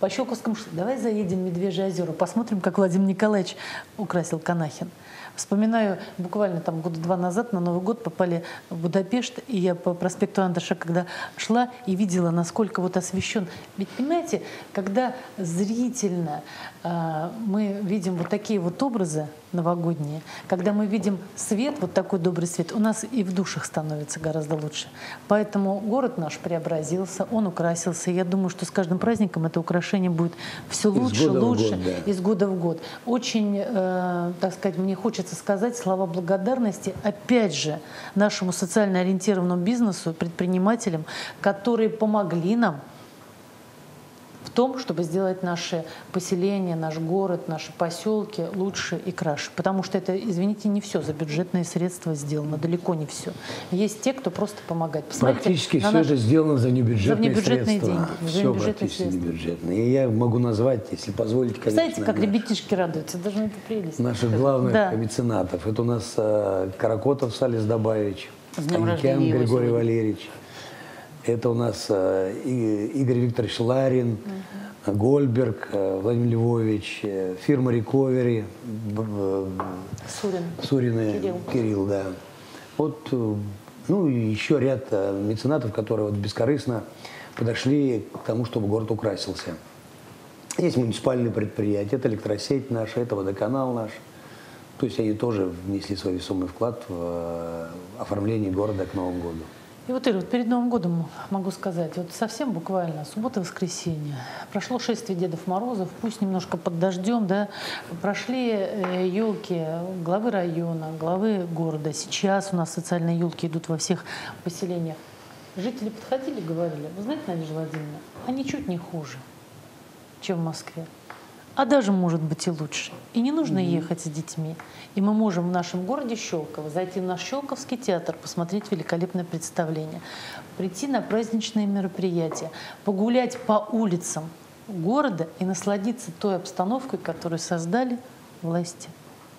По Щелковскому давай заедем в Медвежье озера, посмотрим, как Владимир Николаевич украсил Канахин. Вспоминаю, буквально там года два назад на Новый год попали в Будапешт, и я по проспекту Андерша, когда шла и видела, насколько вот освещен. Ведь понимаете, когда зрительно мы видим вот такие вот образы новогодние, когда мы видим свет, вот такой добрый свет, у нас и в душах становится гораздо лучше. Поэтому город наш преобразился, он украсился. Я думаю, что с каждым праздником это украшение будет все лучше, лучше, год, да. из года в год. Очень, э, так сказать, мне хочется сказать слова благодарности, опять же, нашему социально ориентированному бизнесу, предпринимателям, которые помогли нам в том, чтобы сделать наши поселения, наш город, наши поселки лучше и краше. Потому что это, извините, не все за бюджетные средства сделано, далеко не все. Есть те, кто просто помогает. Посмотрите практически все наш... это сделано за небюджетные, за внебюджетные средства. деньги. За все практически средства. небюджетные. И я могу назвать, если позволите, конечно. Знаете, как ребятишки радуются, даже это прелесть. Наших главных да. меценатов. Это у нас э, Каракотов Салис рождения его Григорий сегодня. Валерьевич. Это у нас э, Игорь Викторович Ларин, Гольберг, э, Владимир Львович, э, фирма Recovery, Сурин. Сурины Кирилл. Кирилл, да. Вот, ну и еще ряд меценатов, которые вот бескорыстно подошли к тому, чтобы город украсился. Есть муниципальные предприятия, это электросеть наша, это водоканал наш. То есть они тоже внесли свой весомый вклад в оформление города к Новому году. И вот, Ира, вот перед Новым годом могу сказать, вот совсем буквально, суббота-воскресенье, прошло шествие Дедов Морозов, пусть немножко под дождем, да, прошли э, елки главы района, главы города. Сейчас у нас социальные елки идут во всех поселениях. Жители подходили, говорили, вы знаете, Надежда Владимировна, а ничуть не хуже, чем в Москве. А даже, может быть, и лучше. И не нужно ехать с детьми. И мы можем в нашем городе Щелково зайти в наш Щелковский театр, посмотреть великолепное представление, прийти на праздничные мероприятия, погулять по улицам города и насладиться той обстановкой, которую создали власти,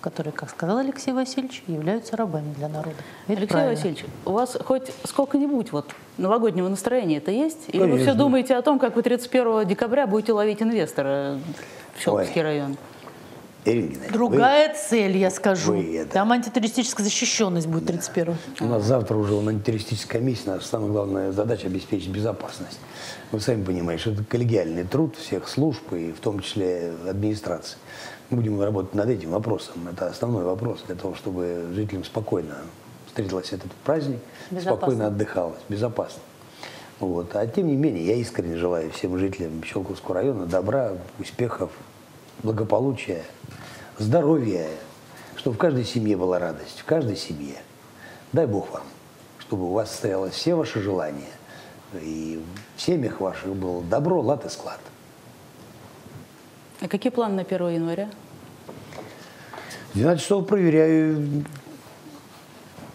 которые, как сказал Алексей Васильевич, являются рабами для народа. Это Алексей правильно. Васильевич, у вас хоть сколько-нибудь вот новогоднего настроения это есть? Или вы все Конечно. думаете о том, как вы 31 декабря будете ловить инвестора Щелковский Ой. район? Ирина Другая цель, я скажу. вы это- Там антитеррористическая защищенность будет 31 У нас завтра уже на антитеррористической комиссии наша самая главная задача обеспечить безопасность. Вы сами понимаете, что это коллегиальный труд всех служб и в том числе администрации. Мы будем работать над этим вопросом. Это основной вопрос для того, чтобы жителям спокойно встретился этот праздник, Безопасно. спокойно отдыхалось, безопасно. Вот. А тем не менее, я искренне желаю всем жителям Щелковского района добра, успехов, благополучия, здоровья, чтобы в каждой семье была радость, в каждой семье. Дай Бог вам, чтобы у вас состоялось все ваши желания, и в семьях ваших было добро, лад и склад. А какие планы на 1 января? В 12 часов проверяю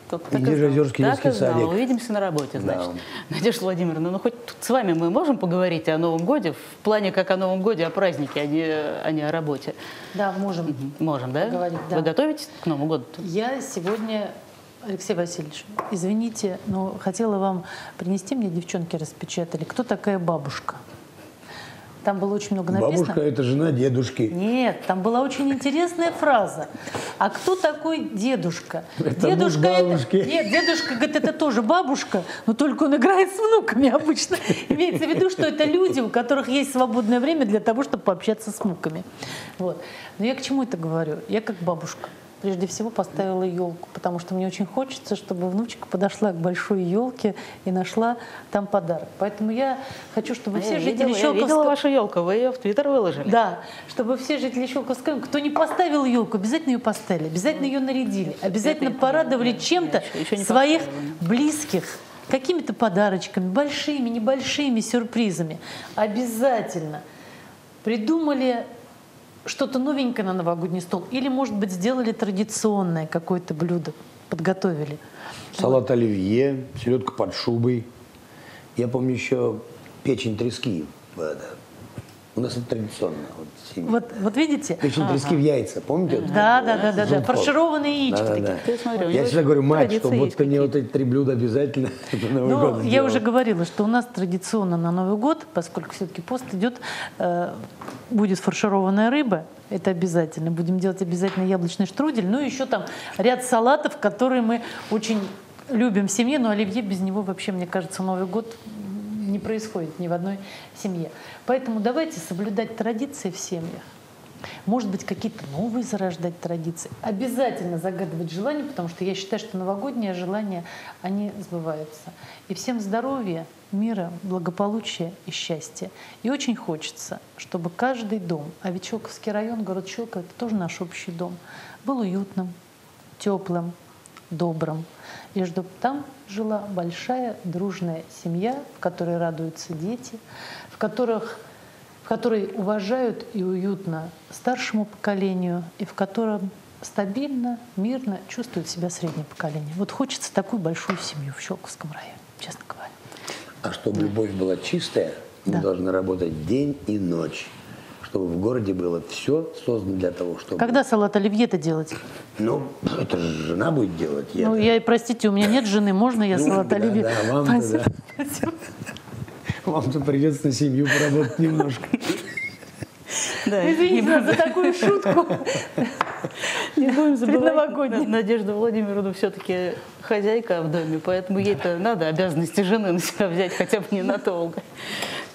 Так, так и Нижнеозерский знал. детский Так и знал. садик. Увидимся на работе, Да. значит. (laughs) Надежда Владимировна, ну хоть тут с вами мы можем поговорить о Новом Годе, в плане как о Новом Годе, о празднике, а не, а не о работе? Да, можем. Можем, да? Поговорить, да. Вы готовитесь к Новому году? Я сегодня, Алексей Васильевич, извините, но хотела вам принести, мне девчонки распечатали, кто такая бабушка. Там было очень много написано. Бабушка – это жена дедушки. Нет, там была очень интересная фраза. А кто такой дедушка? (laughs) Это дедушка муж бабушки. Нет, дедушка говорит, это тоже бабушка, но только он играет с внуками обычно. (laughs) Имеется в виду, что это люди, у которых есть свободное время для того, чтобы пообщаться с внуками. Вот. Но я к чему это говорю? Я как бабушка. Прежде всего поставила елку, потому что мне очень хочется, чтобы внучка подошла к большой елке и нашла там подарок. Поэтому я хочу, чтобы А все я жители видела, я видела вашу елку, вы ее в Твиттер выложили. Да, чтобы все жители Щелковского, района, кто не поставил елку, обязательно ее поставили, обязательно ее нарядили, обязательно порадовали я- чем-то я своих близких, какими-то подарочками, большими, небольшими сюрпризами. Обязательно придумали что-то новенькое на новогодний стол или, может быть, сделали традиционное какое-то блюдо, подготовили. Салат оливье, селедка под шубой. Я помню еще печень трески. э. У нас это традиционно. Вот. Вот, вот видите? Печень трески в яйца, помните? вот Да, да, да, да, да, фаршированные яички Да, да, такие. да. Ты смотри, у Я всегда говорю, мать, что вот ты мне вот эти три блюда обязательно (laughs) на Новый Ну, год я сделала. уже говорила, что у нас традиционно на Новый год, поскольку все-таки пост идет, э, будет фаршированная рыба, это обязательно. Будем делать обязательно яблочный штрудель. Ну, и еще там ряд салатов, которые мы очень любим в семье, но оливье без него вообще, мне кажется, Новый год не происходит ни в одной семье. Поэтому давайте соблюдать традиции в семьях. Может быть, какие-то новые зарождать традиции. Обязательно загадывать желания, потому что я считаю, что новогодние желания, они сбываются. И всем здоровья, мира, благополучия и счастья. И очень хочется, чтобы каждый дом, а ведь Щелковский район, город Щелково, это тоже наш общий дом, был уютным, теплым, добрым. И чтобы там жила большая дружная семья, в которой радуются дети, в которых в которой уважают и уютно старшему поколению, и в котором стабильно, мирно чувствует себя среднее поколение. Вот хочется такую большую семью в Щелковском районе, честно говоря. А чтобы любовь была чистая, мы Да. должны работать день и ночь, чтобы в городе было все создано для того, чтобы... Когда салат оливье-то делать? Ну, это же жена будет делать. Ну, я, простите, у меня нет жены, можно я Ну, салат оливье? да, вам-то. Вам-то придется на семью поработать немножко. Да, Извините нас за такую шутку. Не будем забывать, Надежда Владимировна все-таки хозяйка в доме, поэтому ей-то надо обязанности жены на себя взять хотя бы ненадолго.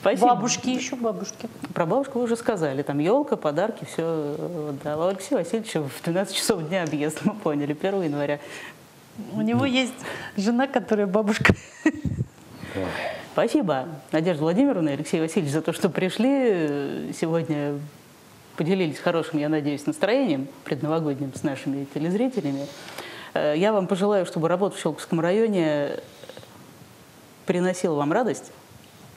Спасибо. Бабушки еще, бабушки. Про бабушку вы уже сказали. Там елка, подарки, все. Да. У Алексея Васильевича в 12 часов дня объезд, мы поняли, 1 января. У него есть жена, которая бабушка. Спасибо, Надежда Владимировна и Алексей Васильевич, за то, что пришли. Сегодня поделились хорошим, я надеюсь, настроением предновогодним с нашими телезрителями. Э, Я вам пожелаю, чтобы работа в Щелковском районе приносила вам радость,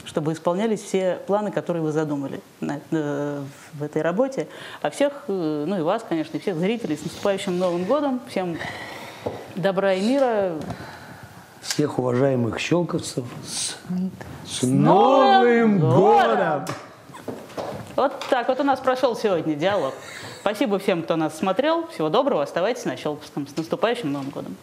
чтобы исполнялись все планы, которые вы задумали на- э, в этой работе. А всех, э, ну и вас, конечно, и всех зрителей с наступающим Новым годом. Всем добра и мира. Всех уважаемых щелковцев с, с Новым годом! Вот так вот у нас прошел сегодня диалог. Спасибо всем, кто нас смотрел. Всего доброго. Оставайтесь на Щелковском. С наступающим Новым годом.